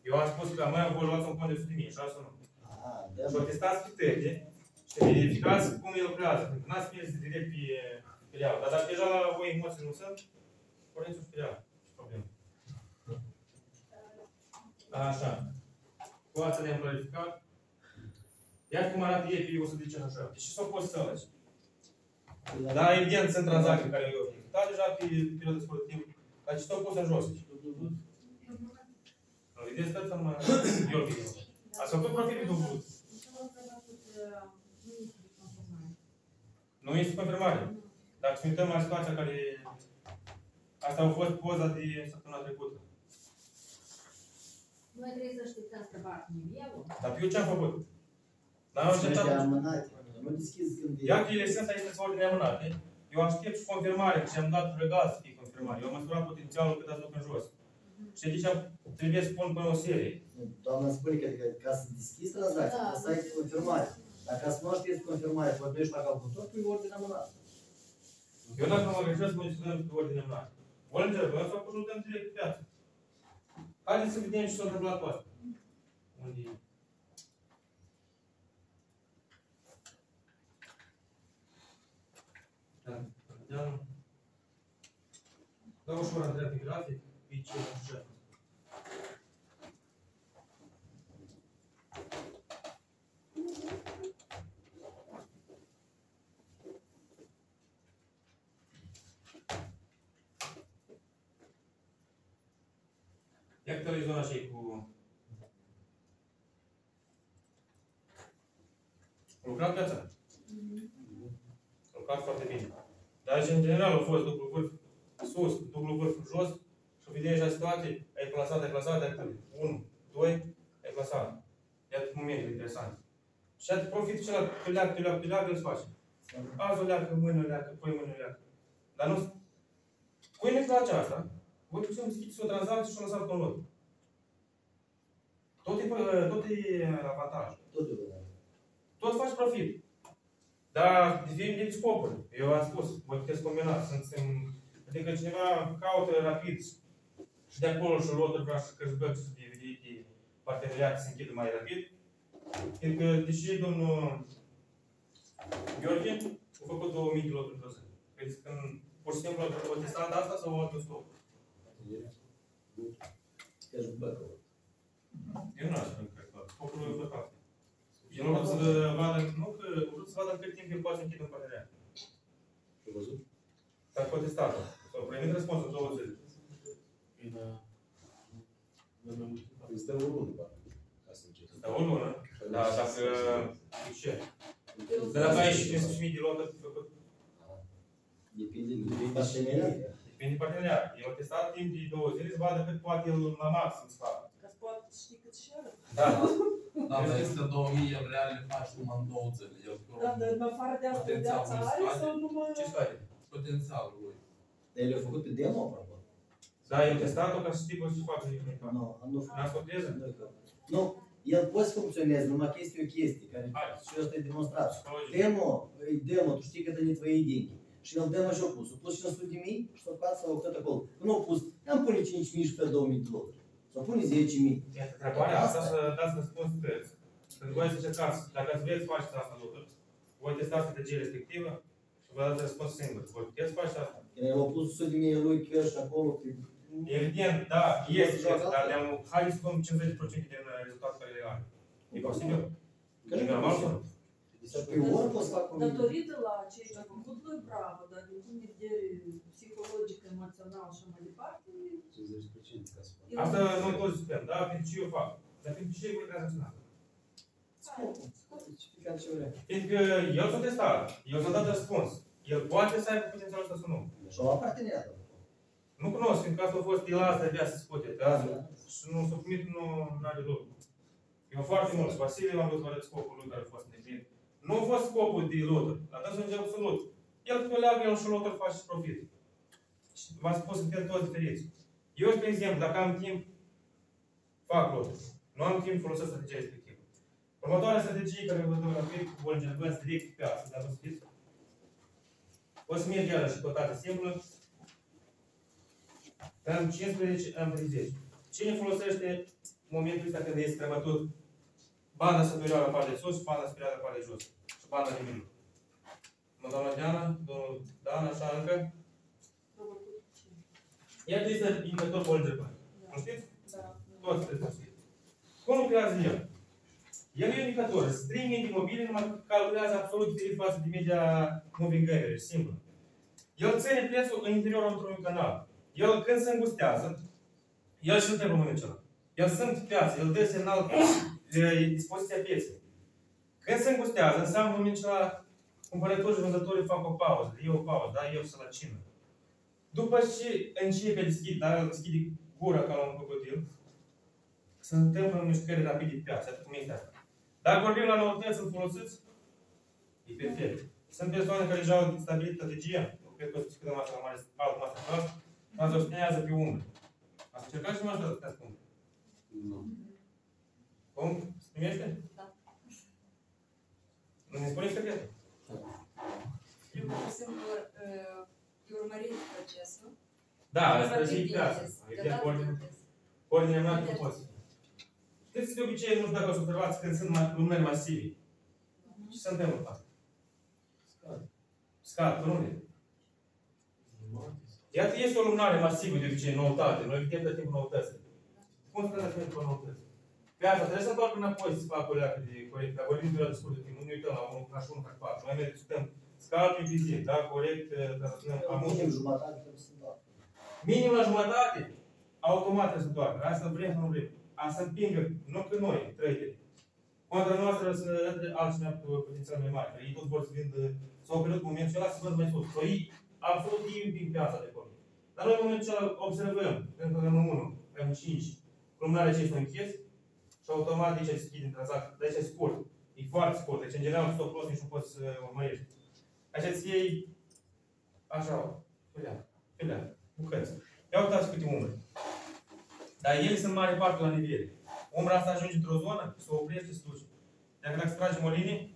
Eu am spus că mai voi luați un cont de 100 de mii, așa sau nu? Ah, Și o da. testați pe tete și verificați cum el lucrează. Pentru că n-ați mers direct pe, pe real. Dar dacă deja la voi emoții nu sunt, porniți-o pe real. Ce problemă. Așa. Situația de planificat. Iar cum arată ei pe 110 așa. Deci s-au pus să lași. Da, evident, sunt tranzacții care eu Da, deja pe perioada sportiv. Dar ce s-au pus în jos. Nu, vedeți, stați să mă... Eu bine. Ați făcut profil pe dublu. Nu este confirmare. Dacă să uităm la situația care... Asta a fost poza de săptămâna trecută. Noi trebuie să știți să bag nivelul. Dar eu ce-am făcut? N-am Ăștia așteptat. amânate. Nu deschizi când e. Ia că ele sunt aici să ordine amânate. Eu aștept și confirmare, și am dat legal să fie confirmare. Eu am măsurat potențialul cât ați duc în jos. Și de ce trebuie să pun până o serie. Doamna spune că adică, ca să deschizi tranzacția, Da. trebuie să ai confirmare. Dacă ca să nu știți confirmare, poate nu ești la calculator, pui ordine amânată. Eu dacă mă greșesc, mă discutăm pe ordine amânate. Ori încercăm sau pur și simplu dăm direct pe piață. Haideți să vedem ce s-a întâmplat cu asta. Unde e? Da, da. Da ușor în dreapta grafic, e ce Ia că zona așa cu... A lucrat piața? A lucrat foarte bine. Dar și în general a fost dublu vârf sus, dublu vârf jos și vedem așa situații, ai plasat, ai plasat, ai plasat, 1, 2, ai plasat. Iată momente interesante. Și atât profit și la pe leac, pe leac, pe leac, îl face. Azi o leacă, mâine o leacă, poi mâine o leacă. Dar nu... Cui nu-i place asta? Voi puteți să deschideți o tranzacție și o lăsați pe un lot. Tot e, pe- tot e avantaj. Tot e bine. Tot faci profit. Dar devine din scopuri. Eu am spus, voi puteți combina. Sunt, sunt, adică cineva caută rapid și de acolo și loturi vrea să cashback să devenite parteneriat să închidă mai rapid. Fiindcă, deși domnul Gheorghe a făcut 2000 de loturi într-o zi. Credeți că în- pur și simplu a testat asta sau a altă scop? Cashback-ul. Eu nu aș spune că scopul lui a fost asta. El a vrut să vadă, nu că a vrut să vadă în cât timp el poate să închidă un parteneriat. Ai văzut? S-a contestat. S-a primit răspuns în două zile. Păi da. Dar mai mult. Îți dă o lună, bă, ca să începi. Dar o lună, da, dacă... Cu ce? Dar dacă ai și 500.000 de loturi de făcut, Depinde de parteneriat. depinde de parteneriat. El a testat timp de două zile să vadă cât poate el la maxim să facă. Ca să poată ști cât și el. Da. Dar peste 2000 el real le faci numai în două țări. El Da, dar în afară de asta, Potențial viața mult are scade. sau numai... Ce scade? potențialul lui. Dar el a făcut pe demo, apropo. Da, el testat-o ca să știi cum să facă nimic. Nu, nu. N-a scos teză? Nu, el poate să funcționeze, numai că este o chestie care Hai, și ăsta e demonstrat. psihologic. Demo, e demo, tu știi că dă твои деньги. Și el demo și-a pus. A pus 500 de mii și s-a pus sau cât acolo. Nu a pus, am pune 5 mii și pe 2000 de dolari. Sau pune 10 mii. Iată, Întrebarea asta să dați răspuns preț. Când voi să încercați, dacă ați vreți să faceți asta loturi, voi testați strategie respectivă și vă dați răspuns singur. Voi puteți face asta? Când el a pus 100 de mii lui cash acolo, pe... Evident, da, este, este, dar le-am, haideți să luăm 50% din uh, rezultatul care le are. E posibil? E normal sau nu? Sau pe ori poți să fac un... Datorită la ceea ce a făcut lui Bravo, dar din punct de vedere psihologic, emoțional și mai departe, 50% ca să faci. el- Asta nu toți suntem, da? Pentru ce eu fac? Dar pentru ce voi tranzacționa? Scopul. Fiecare ce vrea. Pentru că el s-a testat, el s-a dat răspuns. El poate să aibă potențialul ăsta sau nu. Și la parteneriat. Nu cunosc, fiindcă asta a fost, el asta avea să scute, pe azi. Și nu s-a primit, nu are loc. Eu foarte mult, și Vasile l-am vrut să vă arăt scopul lui care a fost îndeplinit. Nu a fost scopul de loturi, la dânsul începe absolut. El pe leagă, el și loturi face și profit. Și v-am spus, suntem toți diferiți. Eu, spre exemplu, dacă am timp, fac loturi. Nu am timp, folosesc strategia respectivă. Următoarea strategie care vă dau rapid, cu boli încercând direct pe piață, dar nu știți. O să merg iarăși cotate simplă. Am 15, am 30. Cine folosește momentul ăsta când este străbătut banda superioară partea de sus și banda superioară partea de jos și banda de mijloc? Mă doamna Diana, domnul Dan, așa încă. Iată este indicator Bolger Nu știți? Da. Toți trebuie să știți. Cum lucrează el? El e indicator, stringing de mobile numai că calculează absolut diferit față de media moving average, simplu. El ține prețul în interiorul într-un canal. El când se îngustează, el și întreabă momentul acela. El sunt pe piață, el dă semnal e, dispoziția pieței. Când se îngustează, înseamnă în momentul acela cumpărătorii și vânzătorii fac o pauză, e o pauză, da, eu să la cină. După ce începe deschid, dar el deschide gura ca la un crocodil, se întâmplă mișcări rapide pe piață, atât cum este asta. Dacă vorbim la noutăți, îl folosiți? E perfect. Sunt persoane care deja au stabilit strategia, cred că o să discutăm asta la mare, alt masterclass, tranzacționează pe umbră. Ați încercat și mai să spun. Nu. Cum? Se primește? Da. Nu ne spuneți secretul. Eu pur și simplu uh, urmărit procesul. Da, Am asta plătit și piața. business, Adică deodată ordine- plătesc. ordinea mea nu poți. Știți, de obicei, nu știu dacă o să observați când sunt mai- lumânări masive. Ce se întâmplă cu asta? Scad, pe unde? Iată, este o lumânare masivă de obicei, noutate. Noi vedem tot timpul noutăți. Cum să trebuie să vedem noutăți? Piața trebuie să întoarcă înapoi să facă o leacă de corect. Dar vorbim de la scurt de timp, nu ne uităm la 1 ca și 1 ca 4. Noi ne discutăm scalpi vizit, da, corect, tranzacționăm Am amul. minim jumătate trebuie să doar. Minim la jumătate, automat trebuie să întoarcă. Asta vrem sau nu vrem. A să împingă, nu că noi, trăite. Contra noastră să intre altcineva cu potențial mai mare. Că ei toți vor să vândă, s-au oprit în momentul ăla să vând mai sus. Că ei, absolut, ei împing piața de acolo. Dar noi în momentul ăla observăm, pentru că avem 1, avem 5, lumânarea acestea închis și automat de aici se deschide în tranzacție. De aici e scurt. E foarte scurt. Deci, în general, stop loss nici nu poți să urmărești. Așa ți iei, așa, pelea, pelea, bucăți. Ia uitați câte umbre. Dar ele sunt în mare parte la nivele. Umbra asta ajunge într-o zonă, se oprește, se duce. Dacă dacă tragem o linie,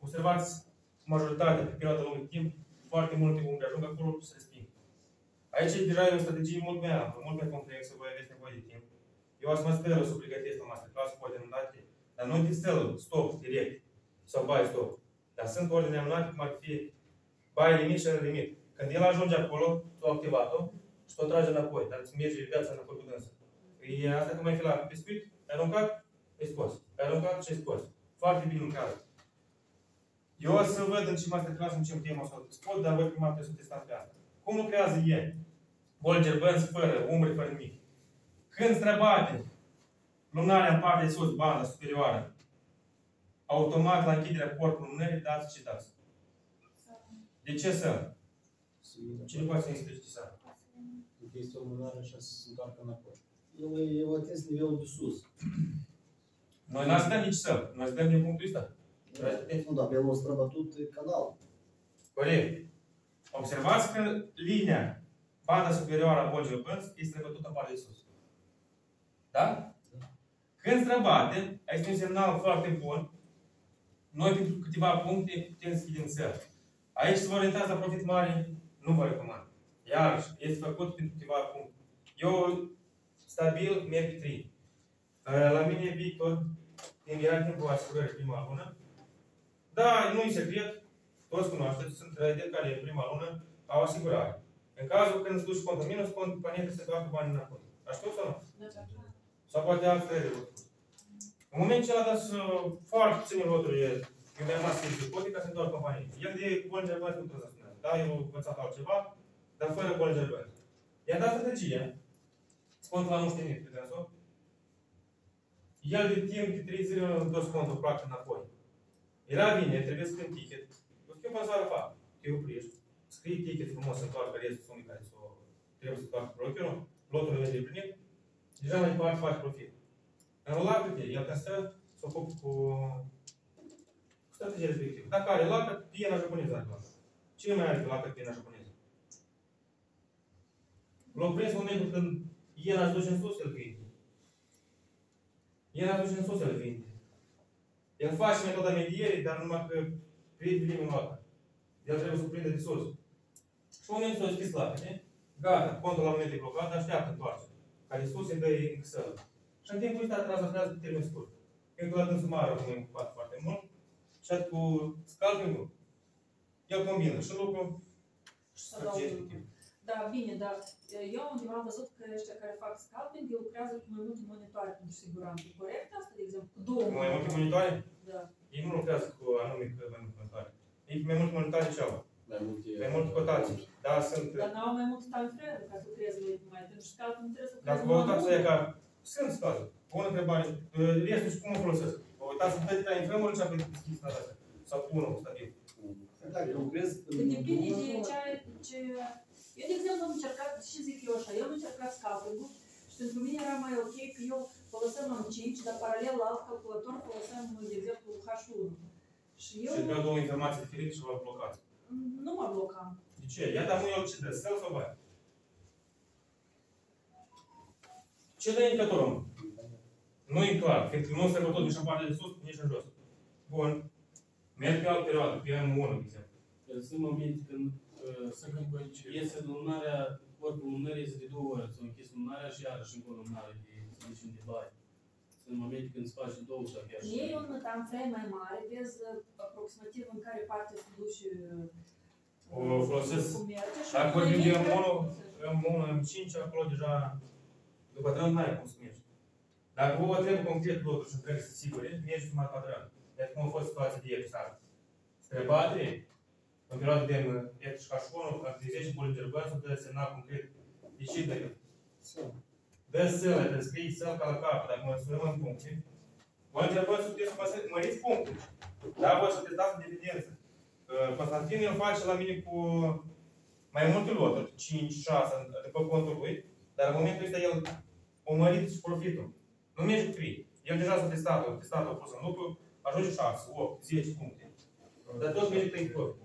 observați majoritatea pe perioada lungă de timp, foarte multe umbre ajung acolo și se resping. Aici deja e o strategie mult mai amplă, mult mai complexă, voi aveți nevoie de timp. Eu aș mă sper să pregătesc la masterclass, poate în date, dar nu de stel, stop, direct, sau buy stop. Dar sunt ordine amânate, cum ar fi buy limit și limit. Când el ajunge acolo, tu activat-o și tu o tragi înapoi, dar îți merge viața înapoi cu dânsă. E asta cum ai fi la pescuit, ai aruncat, ai scos. Ai aruncat și ai scos. Foarte bine lucrat. Eu o să văd în ce masterclass în ce temă o să scot, dar voi prima trebuie să testați pe asta. Cum lucrează el? Bolger Burns fără, umbre fără nimic. Când străbate lumânarea în partea de sus, banda superioară, automat la închiderea corpului lumânării, dați și dați. De ce să? Cine poate să-mi explice ce să? Este o lumânare și să se întoarcă înapoi. El e el a atins nivelul de sus. Noi n-ați dat nici să. Noi suntem din punctul ăsta. Nu, dar pe el a străbătut canalul. Corect. Observați că linia, banda superioară a bolgii pânz, este străbătută în partea de sus. Da? Când străbate, este un semnal foarte bun. Noi, pentru câteva puncte, putem să schidem țări. Aici, să vă orientați la profit mare, nu vă recomand. Iarăși, este făcut pentru câteva puncte. Eu, stabil, merg pe 3. La mine, Victor, când era timpul asigurării prima lună, da, nu e secret, toți cunoașteți, sunt de care în prima lună au asigurare. În cazul când îți duci contul minus, compania trebuie să facă bani înapoi. Aștept sau nu? Sau poate altfel de lucruri. În momentul ce l-a dat uh, foarte puține loturi, eu mi-am rămas să poate ca să întoarcă companie. El de bani germani nu trebuie să spună. Da, eu am învățat altceva, dar fără bani germani. I-a dat strategie. Scontul la nu știe nimic, pe sau? El de timp de 3 zile nu a dus contul practic înapoi. Era bine, trebuie să scrii ticket. Eu știu cum să fac. Te oprești, scrii ticket frumos să întoarcă restul sumii care s-o trebuie să întoarcă brokerul, lotul îl vede primit, deja mai departe faci profit. Înrolată-te, el ca să se ocupă cu, cu strategia respectivă. Dacă are lacă, piena japoneză are lacă. Cine mai are lacă piena japoneză? L-au prins în momentul când iena îți duce în sus, el vinde. Iena îți duce în sus, el vinde. El face metoda medierii, dar numai că crede primul lacă. El trebuie să o prindă de sus. Și în momentul s-a deschis lacă, ne? Gata, contul la moment e blocat, așteaptă întoarce. Care sus îi dă Excel. Și în timpul ăsta tranzacționează pe termen scurt. Când la dânsul mare, nu e ocupat foarte mult, și atât cu scalping el combină și lucru și Să strategie dau- respectivă. Da, bine, dar eu undeva am văzut că ăștia care fac scalping, ei lucrează cu mai multe monitoare pentru siguranță. E corect asta, de exemplu? Cu două Mai multe monitoare? Da. Ei nu lucrează cu anume cu mai multe monitoare. Ei mai multe monitoare ce au? Mai multe... Mai multe cotații. Da, sunt... Dar n-au mai mult time frame ca să lucreze mai pentru scalping trebuie să Dacă lucreze vă uitați numai aia ca... Sunt situații. Bună întrebare. Restul și cum o folosesc? Vă uitați în toate time frame-uri și aveți deschis la astea. Sau unul stabil. Dacă lucrezi Că depinde de ce, ai- ce... Eu, de exemplu, am încercat, și zic eu așa, eu am încercat scalping-ul și pentru mine era mai ok că eu foloseam M5, dar paralel la alt calculator foloseam, de exemplu, H1. Și eu Și dă două informații diferite și vă blocați. Nu mă blocam. De ce? Ia dar eu ce trebuie, sell sau buy? Ce dă indicatorul, mă? Nu e clar, fiindcă nu se tot nici în partea de sus, nici în jos. Bun. Merg pe altă perioadă, pe M1, de exemplu. Sunt momente când uh, Să când coincide. iese lumânarea, corpul lumânării iese de două ori, s-a închis lumânarea și iarăși încă o lumânare de, să zicem, de bai. Sunt momente când îți faci de două ori chiar și... Ei un time frame mai mare, vezi uh, aproximativ în care parte se duce uh, O folosesc. cum merge și Dacă mai vorbim de mic M1, care- M1, M5, acolo deja, după trend n-ai cum să mergi. Dacă vă trebuie concret lotul și trebuie să sigure, mergi numai pe trend. Iată cum a fost situația de ieri seara. Spre baterie, în perioada de iată și ca și unul, ca de 10 boli de răbăți, dă semnal concret. De ce dă el? Dă sălă, dă scrii săl ca la cap, dacă mă sunăm în puncte. Voi întrebăți să puteți să mă- măriți punctul. Dar voi să testați în evidență. Uh, Constantin el face la mine cu mai multe loturi, 5, 6, după contul lui, dar în momentul ăsta el o mărit și profitul. Nu merge cu 3. El deja s-a testat, a testat, a pus în lucru, ajunge 6, 8, 10 puncte. Dar tot merge pe profit.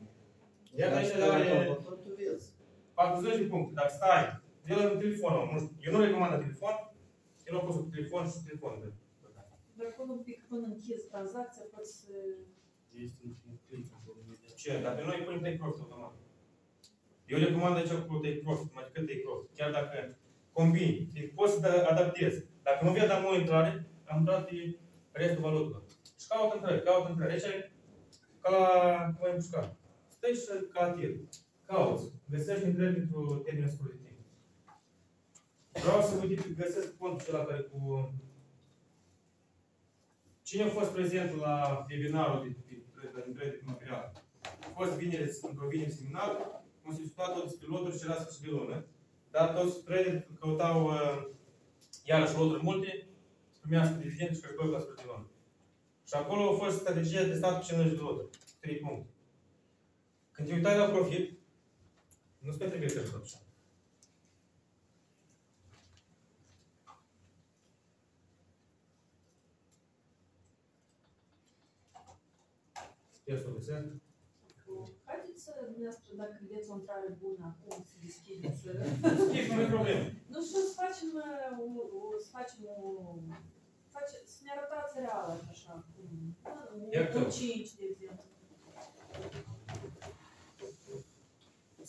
Iar aici are calculator, tu vezi. 40 de puncte. Dacă stai, el în telefon, nu știu, eu nu recomand la telefon, el a pus cu telefon și cu telefon. Dar acolo un pic până închizi tranzacția, poți să... Este un click acolo, imediat. Ce? Dar pe noi punem take profit automat. Eu recomand aici cu take profit, mai decât take profit. Chiar dacă combini, deci poți să te adaptezi. Dacă nu vei da o intrare, am dat pe restul valutelor. Și caută intrări, caută intrări. Aici e ca la cum ai împușcat. Stai și ca la tir. Cauți. Găsești intrări pentru termen scurt de timp. Vreau să vă găsesc contul acela care cu... Cine a fost prezent la webinarul de, de, de, de, de prima perioadă? A fost vineri, într-o vineri seminar, am discutat tot despre loturi și rasă și de lună, dar toți traderii căutau uh, iarăși loturi multe, să primească dividende și că la spre de lună. Și acolo a fost strategia de stat cu 50 de loturi, 3 puncte. Când te uitai la profit, nu-ți mai trebuie să tot așa. Sper să o găsesc. Haideți să, dumneavoastră, dacă vedeți o intrare bună acum, să deschideți. să- Schimb, nu e problemă. Nu știu, să facem, uh, o, o, să facem o... Face, să ne arătați real, așa, cum... Ia Un, că- un 5, de exemplu.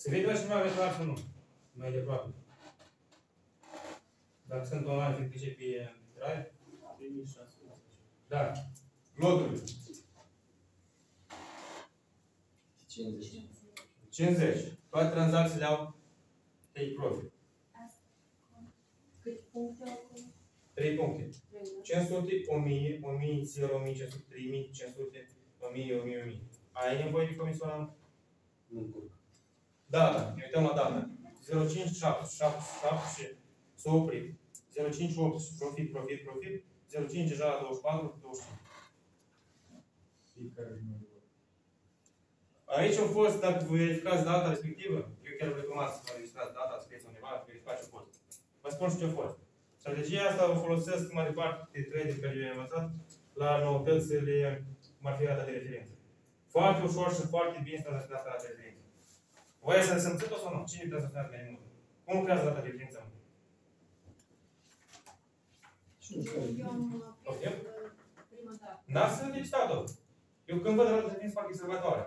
Se vede la cineva veterinar sau nu? Mai departe. Dacă sunt online, cred că ce pe drive. 3600. Da. Loturile. 50. 50. Toate tranzacțiile au take profit. Câte puncte au acolo? 3 puncte. Trei, da? 500, 1000, 1000, 0, 1500, 3500, 1000, 1000, 1000. Ai nevoie de comisional? Nu încurc. Data. Ne uităm la data. 05, 7, 7, 7 și s-a oprit. 05, 8, profit, profit, profit. 05 deja la 24, 25. Fiecare din noi. Aici a fost, dacă vă verificați data respectivă, eu chiar vă recomand să vă registrați data, să scrieți undeva, să verificați ce a fost. Vă spun și ce a fost. Strategia asta o folosesc mai departe de trading care eu am învățat la noutățile, cum ar fi data de referință. Foarte ușor și foarte bine să tranzacționați data de referință. Voi să simțiți-o sau nu? Cine tranzacționează mai mult? Cum lucrează data de referință? Eu am Ok. prins prima dată. N-ați înregistrat-o. Eu când văd data de referință fac observatoare.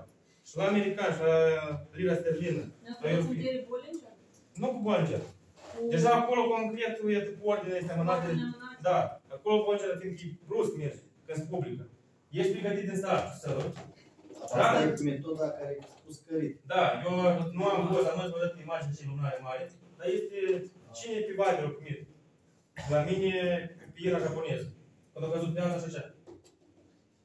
Și la american, și la lira sterlină. Ne-ați Păi, luat ok. în Terry Bollinger? Nu cu Bollinger. Deja acolo concret, uite, cu ordine este amânată. Ordine amânată. Da, acolo Bollinger fiindcă e brusc merge, când se publică. Ești pregătit din start să Asta e metoda care a spus cărit. Da, eu nu am fost, am văzut văd imagini și lunare mare, dar este cine pe Viber a primit. La mine, pe era japoneză. Când a căzut piața și așa.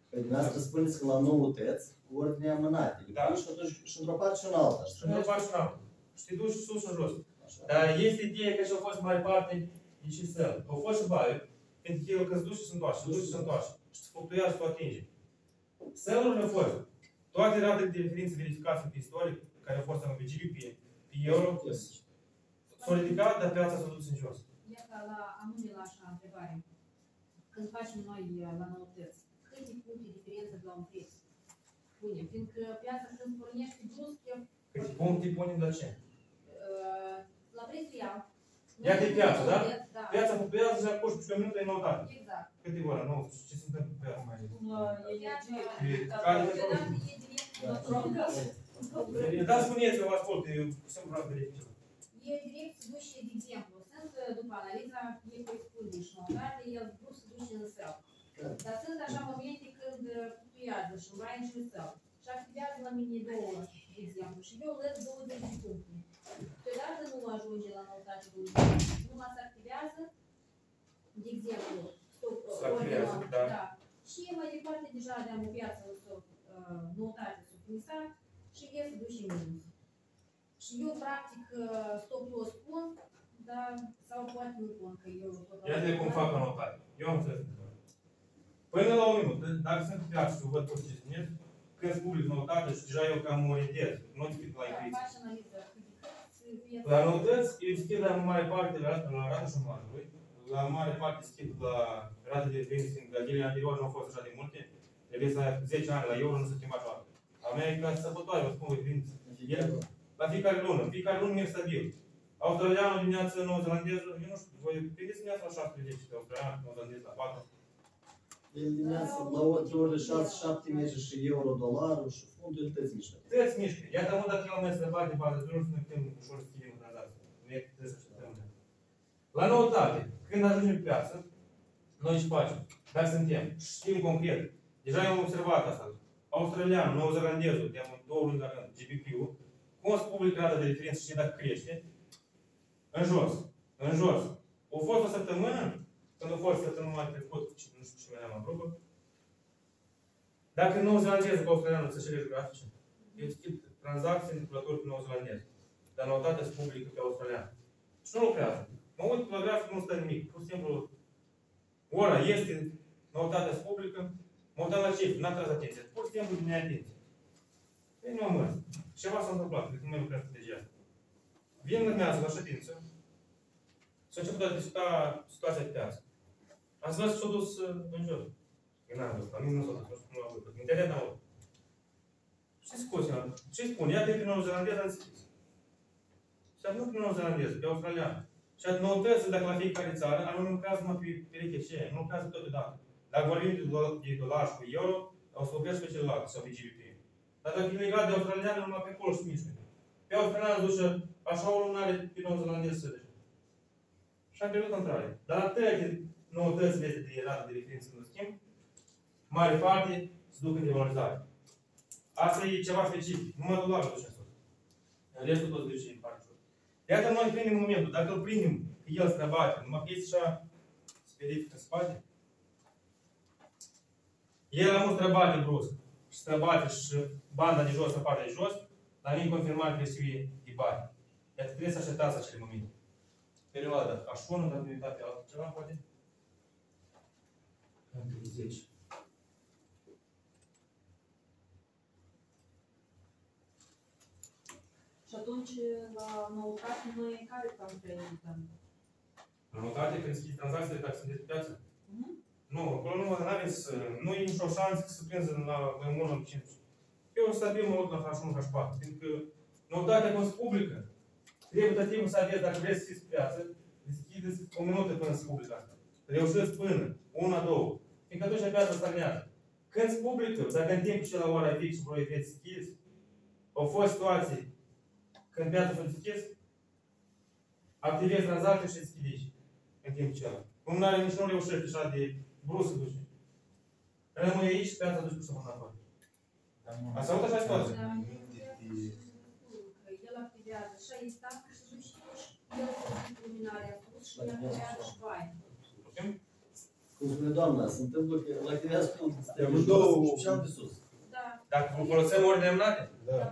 Păi dumneavoastră spuneți că la noutăți, cu ordinea mânate. Da. Și atunci și într-o parte și în alta. Și Și nu faci n-am. Și te duci sus și în jos. Așa. Dar este ideea că și-au fost mai parte e și săl. Au fost și baie, pentru că el că se duce și se întoarce, se duce și se întoarce. Și se fluctuează și tu atinge. Sălurile au fost. Toate ratele de referință verificate pe istoric, care au fost în pe GBP, pe euro, s-au ridicat, dar piața s-a dus în jos. Iată, la anume la așa întrebare. Când facem noi uh, la noutăți, câte puncte diferență de la un preț punem? Fiindcă piața când pornește brusc, e, Câte puncte punem la ce? uh, la prețul real. Ia de piață, da? Da, Piața fluctuează și acum și pe minute e noutate. exact. Câte ore? Nu, ce se întâmplă pe piața mai Cum la energie. E care de Câteodată prost. e direct Da. la progres. Da, spuneți, eu vă ascult, eu sunt vreau să verific. E direct se duce, de exemplu, sunt uh, după analiza, e cu excludere și notare, el brusc se duce în săl. Da. Dar sunt așa momente când uh, fluctuează și vai și în săl. Și activează la mine două, de exemplu, și eu lăs 20 de puncte. Câteodată nu ajunge la notate 20 de puncte, numai se activează, de exemplu, stop, Se activează, ordinul, da. da. Și mai departe deja aveam o piață, stop, uh, notate subfinisat și el se duce în minus. Și eu, practic, uh, stop loss pun, dar, sau poate nu pun, că eu tot Ia de cum fac anotare. Eu am înțeles. Până la un minut, dacă sunt pe piață și văd tot ce spuneți, când îți public noutate și deja eu cam mă orientez, nu deschid la Da, intuiție. faci analiză cât piața. La noutăți, eu deschid la mare parte la, la rata șomarului, la mare parte deschid la rata de referință, fiindcă zilele anterioare nu au fost așa de multe, trebuie să ai 10 ani la euro, nu se schimba toată. America sărbătoare, vă spun referință. La fiecare lună, în fiecare lună merg stabil. Australianul dimineață, neozelandezul, eu nu știu, voi vedeți dimineața la 7 10 pe australian, neozelandez la 4. El dimineața, la între ore 6-7 merge și euro, dolarul și fundul tăți mișcă. Tăți mișcă. Iată mă dacă el mai se bate bază de nu suntem ușor să schimbim tranzacții. Nu e trebuie să așteptăm. La noutate, când ajungem pe piață, noi ce facem? Dacă suntem, știm concret, deja am observat asta. Australian, neozelandezul, de două luni la rând, GBP-ul, cum se publică rata de referință și dacă crește, în jos, în jos. A fost o săptămână, când a fost săptămâna trecut, și nu știu ce mai am în grupă, dacă neozelandezul australianul să șerești grafice, eu schimb tranzacții întâmplători cu neozelandez, dar noutatea se publică pe australian. Și nu lucrează. Mă uit la grafic, nu stă nimic. Pur și simplu, ora este, noutatea se publică, mă uitam la cifre, n-am tras atenție. Pur și simplu din neatenție. Păi nu am mers. Ceva s-a întâmplat, cred că nu mai lucrează strategia asta. Vin urmează la ședință, s-a început a discuta situația de piață. Ați văzut că s-a dus uh, în jos. Eu n-am văzut, la mine nu s-a dus, nu știu cum l-am văzut. Internet am văzut. Ce scos ea? Ce spun? Ia de pe neozelandez am scris. Și nu pe neozelandez, pe australian. Și atunci noutăți dacă la fiecare țară, anume nu lucrează numai pe pereche ce, nu lucrează totodată. Dacă vorbim de, do- de dolar și pe euro, o să lucrezi pe celălalt sau pe GBP. Dar dacă e legat de australian, numai pe acolo și mișcă. Pe australian duce așa o lunare pe neozelandez să duce. Și am pierdut intrare. Dar la toate noutățile astea de rată de referință în schimb, mare parte se duc în devalorizare. Asta e ceva specific. Numai dolarul duce asta. În restul tot se duce în partea jos. Iată noi prindem momentul. Dacă îl prindem, că el străbate, numai că este așa, se verifică în spate. El nu străbate brusc. Și străbate și banda de jos, în partea de jos, dar nu confirmat că se de bani. Iată, trebuie să așteptați acele momente. Perioada H1, dacă ne uitați pe altceva, poate? Între 10. Și atunci, la noutate, noi care cam priorităm? În notate, când schiți tranzacțiile, dacă sunteți pe piață? Mhm. Nu, acolo nu aveți, nu e nicio șansă să prinzi la mai mult în 5. Eu stabil mă uit la H1, H4, pentru că notatea cum se publică, trebuie tot timpul să aveți, dacă vreți să fiți pe piață, deschideți o minută până se publică asta. Reușiți până, una, două. Fiindcă atunci piața stagnează. Când se publică, dacă în timpul și la ora fix și voi veți deschizi, au fost situații când piața s-a deschis, activezi tranzacții și deschidești în timpul celălalt. Cum n-are nici nu reușește așa de brusc să duce. Rămâi aici și piața duce să mă afară. Ați auzit așa situație? Da, că el activează și aici stancă și nu știu și el cu luminarea sus și el activează și baia. Cum spune doamna, se întâmplă că îl activează pe Am jos două- și cealaltă sus. Da, Dacă folosim ori lemnate, Da. da.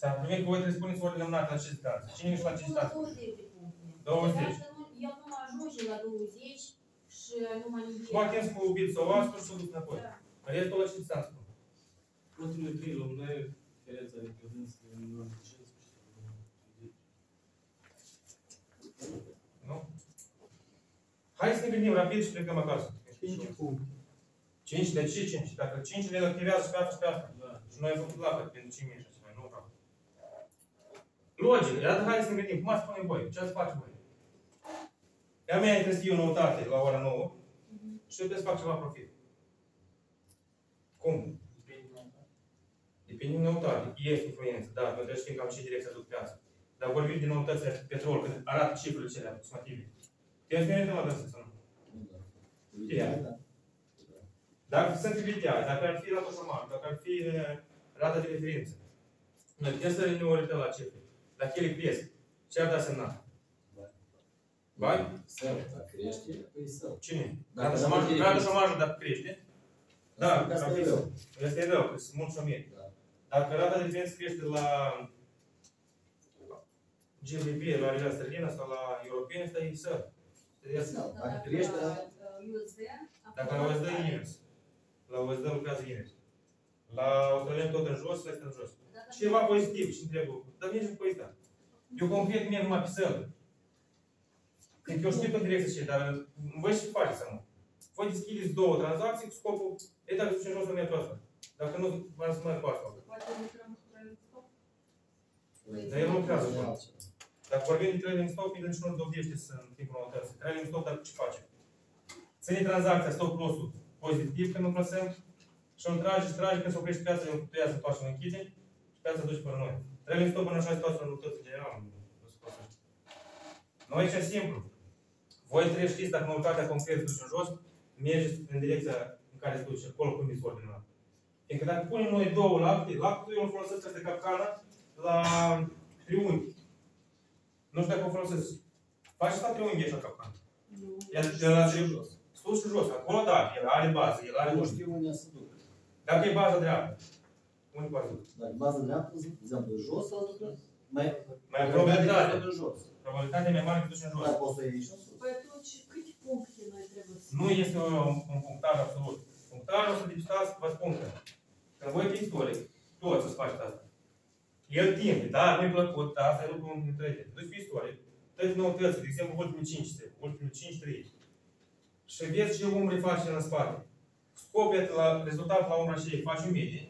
s-a primit că voi trebuie să puneți ori lemnate la ce distanță. Cine ești la ce distanță? 20 de puncte. 20. Câteodată nu- El nu mai ajunge la 20 și nu mai nimic. Cu atins cu bit sau astfel și s-a dus înapoi. Da. Restul la ce distanță? Ultimele trei lumânări, diferența de credență de 15 Nu? Hai să ne gândim rapid și plecăm acasă. 5 puncte. 5? De ce 5? Dacă 5 le activează și pe asta și pe asta. Da. Și noi am făcut lacăt pentru 5 și așa, nu vreau. Logic, iată hai să ne gândim, cum ați spune voi, ce ați face voi? Ea mea trebuie să fie o noutate la ora 9 și eu trebuie să fac ceva profit. Cum? Depinde de noutate. Este influență, da, noi trebuie să știm cam ce direcție duc piața. Dar vorbim de noutățile de petrol, când arată cifrele cele aproximative. Trebuie să ne uităm la dânsă sau nu? Da. Da. Dacă sunt VTI, dacă ar fi rata șomaj, dacă ar fi eh, rata de referință, noi putem să ne uităm la cifre. Dacă ele cresc, ce ar da semnal? Bani? Său, dacă crește, păi său. Cine? Dacă Rata rata șomajului, de rata referință. șomajului dacă crește, da, Asta ar e fi- rău. Asta e rău, că sunt mulți șomeri. Da. Dacă rata de referință crește la GBP, la Real Sterlină sau la europene, asta e să. Său. Dacă crește, uh, USD, Dacă la USD e invers. La USD lucrează invers. La australian tot în jos, la este în jos. Ceva pozitiv și întrebă, dar merge cu ăsta. Eu concret merg numai pe săl. Când eu știu tot direcția ce, dar voi ce faceți să nu? Voi deschideți două tranzacții cu scopul, e dacă duce în jos, o merg pe asta. Dacă nu, v-am să merg pe asta. Poate lucrăm cu trailing stop. Dar el nu lucrează cu asta. Dacă vorbim de trailing stop, el nici nu dovedește să în timpul noutății. Trailing stop, dacă ce face? Ține tranzacția, stop loss-ul pozitiv când nu plasăm și îl trage și trage când se oprește piața, el putea să facă și închide și piața duce până noi. Trailing stop în așa situație în noutăți în general. nu se poate face. Noi ce simplu. Voi trebuie știți dacă noutatea concret se duce în jos, mergeți în direcția în care se duce, acolo cum e ordinat. Fiindcă dacă punem noi două lapte, laptul eu îl folosesc asta capcana la triunghi. Nu știu dacă o folosesc. Faci asta triunghi așa capcană. Iar de la triunghi. Sus și jos. Acolo da, el are bază, el are nu unghi. știu unde să duc. Dacă e baza dreaptă, unde poate duc? Dacă baza dreaptă, de exemplu, de jos sau de mai Mai probabilitate. de jos. Probabilitatea e mai mare că duce în jos. Dar poți să ieși și în sus. Păi atunci, câte puncte noi trebuie să... Nu este un, un punctaj absolut. Punctajul o să depistați, vă spun că când voi pe istoric, toți să faceți asta. El timp, da, nu-i plăcut, dar asta e lucrul în trece. Duci pe istoric, toate noutăți, de exemplu, ultimii 5 step, ultimii 5 3 și vezi ce umbre face în spate. Scopul la rezultat la umbra și ei, faci un medie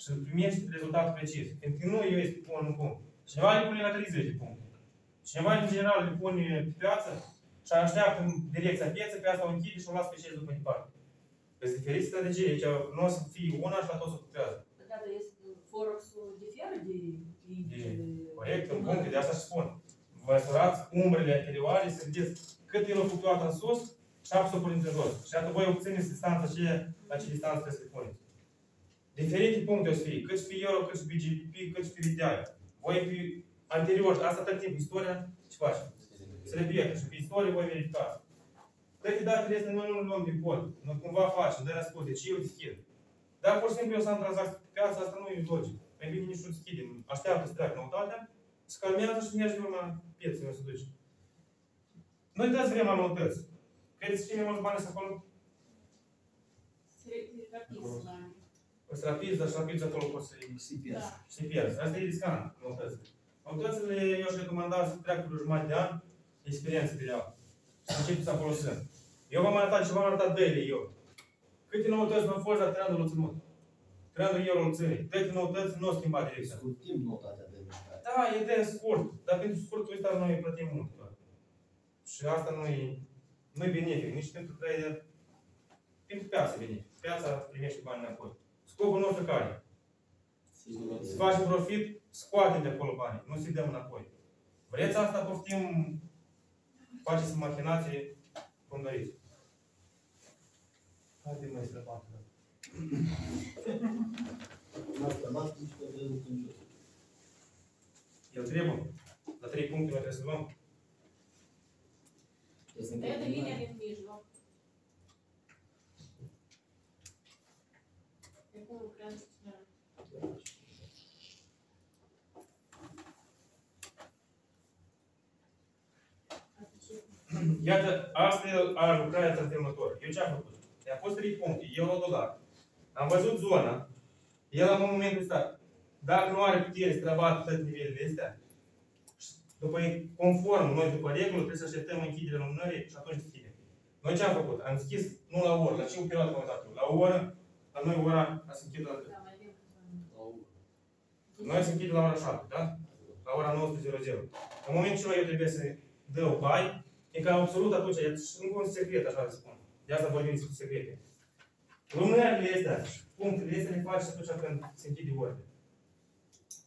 și primești rezultatul precis. Pentru că nu eu îi pun un punct. Cineva le pune la 30 de puncte. Cineva, în general, le pune pe piață și așteaptă în direcția pieței, pe asta o închide și o lasă pe cei după departe. Sunt diferite strategii, aici nu o să fie una și la tot să copiază. Da, dar este Forex-ul diferă de indice. Corect, în puncte, de asta și spun. Vă măsurați umbrele anterioare, să vedeți cât el a fluctuat în sus și apoi pune în jos. Și atunci voi obțineți distanța aceea, la ce distanță trebuie să le puneți. Diferite puncte o să fie, cât și pe euro, cât și pe GBP, cât și pe VTI. Voi pe anterior, asta tot timpul, istoria, ce faci? Se repetă și pe istorie voi verificați. Toate datele astea noi nu le luăm din pod. Noi cumva facem, dă răspuns, deci eu deschid. Dar pur și simplu eu să am tranzacții pe piața asta nu e logic. Mai bine nici nu deschidem. Așteaptă să treacă noutatea, se calmează și merge urma pieței, nu se duce. Noi dați vrem la noutăți. Credeți că cine mulți bani sunt acolo? Rapid, bani. O să rapizi, dar și rapizi acolo poți să-i Și pierzi. Da. și pierzi. Asta e riscant, noutățile. Noutățile eu aș recomanda să treacă vreo jumătate de an, experiență de ea. Și să începi să folosim. Eu v-am arătat ce v-am arătat daily eu. Câte noutăți nu au fost, dar trendul l-a ținut. Trendul eu îl ține. Toate noutăți nu au schimbat direcția. Scurt timp notatea de mișcare. Da, e de scurt, dar pentru scurtul ăsta noi plătim mult. doar. Și asta nu e, nu e benefic, nici pentru trader, pentru piață e benefic. Piața primește bani înapoi. Scopul nostru care? e? Să facem profit, scoatem de acolo bani, nu să-i dăm înapoi. Vreți asta, poftim, faceți machinație, cum doriți. Haide mai străbată. N-ați rămas nici pe rândul în jos. El trebuie. La trei puncte noi trebuie să luăm. Trebuie să Tăia de încheiem linia linia. din mijloc. E cum lucrează susținerea? Iată, astfel a lucrat în următor. Eu ce am făcut? I-am pus trei puncte, euro-dolar. Am văzut zona. El la momentul ăsta, dacă nu are putere să străbată toate nivelele astea, după, conform noi după regulă, trebuie să așteptăm închiderea lumânării și atunci deschidem. Noi ce am făcut? Am deschis nu la o oră, la ce o perioadă am uitat eu? La o oră, la noi ora a se închide la cât? Da, mai bine. Noi se închide la ora 7, da? La ora 19.00. În momentul ce eu trebuie să dau bai, e ca absolut atunci, e încă un secret, așa să spun. De asta vorbim despre secrete. Lumânările astea, punctele astea le faci atunci când se închide ordine.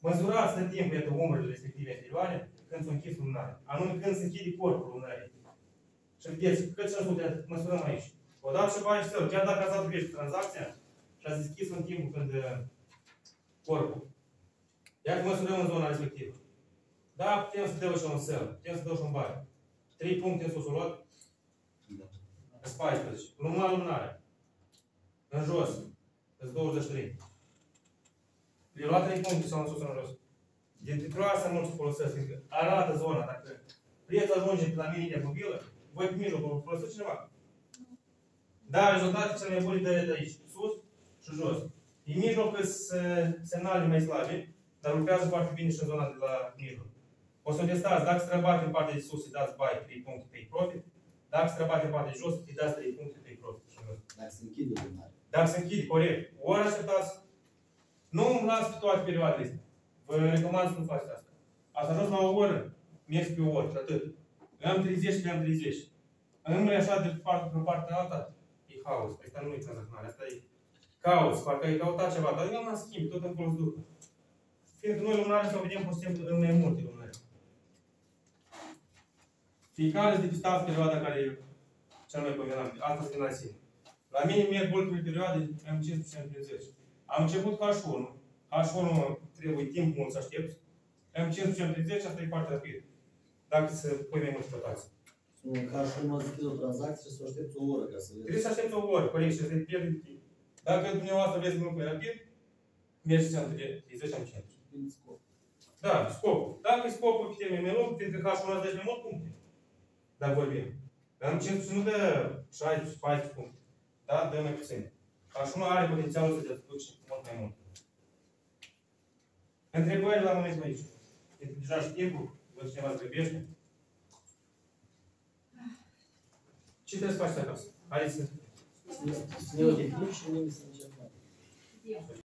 Măsurați în timp, iată, umbrele respective anterioare, când s-a închis lumânarea. Anume când se închide corpul lumânării. Și vedeți, cât și sute măsurăm aici. Odată și bani și său, chiar dacă ați dat greșit tranzacția și ați deschis în timpul când uh, corpul. Iar măsurăm în zona respectivă. Da, putem să dăm și un săl, putem să dăm și un bani. Trei puncte în sus o luat, Da. în 14. Lumina lumânare. În jos, în 23. Le luat trei puncte sau în sus sau în jos. Dintre asta mulți folosesc, fiindcă arată zona, dacă prețul ajunge la mine de mobilă, voi pe mijloc, o folosesc cineva. Da, rezultatele cele mai bune de de aici, sus și jos. În mijloc sunt semnale mai slabe, dar lucrează foarte bine și în zona de la mijloc. O să testați, dacă străbate în partea de sus, îi dați bai 3 puncte pe profit, dacă străbate în partea de jos, îi dați 3 puncte pe profit. și în jos. Dacă se închide lumânarea. Dacă se închide, corect, ori așteptați, nu umblați pe toate perioadele astea. Vă recomand să nu faceți asta. Ați ajuns la o oră, mergi pe o oră și atât. Am 30 și am 30. În așa de parte, pe partea alta, e haos. Asta nu e tranzacționare, asta e caos. Parcă ai căutat ceva, dar eu m-am schimb, tot în colț după. Fiindcă noi lumânare să o vedem pur și simplu în mai multe lumânări. Fiecare îți depistați perioada care e cel mai convenabil. Asta se la sine. La mine merg ultimele perioade M15 și M30. Am început H1. H1 trebuie timp mult să aștepți. M15 și M30, asta e foarte rapid. Dacă să pui mai multe rotații. Nu, ca și cum ați deschis o tranzacție și să o aștepți o oră ca să Trebuie vezi. să aștepți o oră, corect, și să te pierde timp. Dacă dumneavoastră vreți mult mai rapid, mergeți între 30 și 50. Din scop. Da, scopul. Dacă e scopul pe termen mai lung, fiindcă H1 îți dă mai mult puncte. Dar vorbim. Dar în 15 nu dă 16, 14 puncte. Da, dă mai puțin. H1 are potențialul să te duci mult mai mult. Întrebări la momentul aici. Este deja și timpul, văd cineva îți grăbește. Ce trebuie să faci acasă? Haideți să... Să ne- să ne o tehnici și nimeni să încercăm. Eu.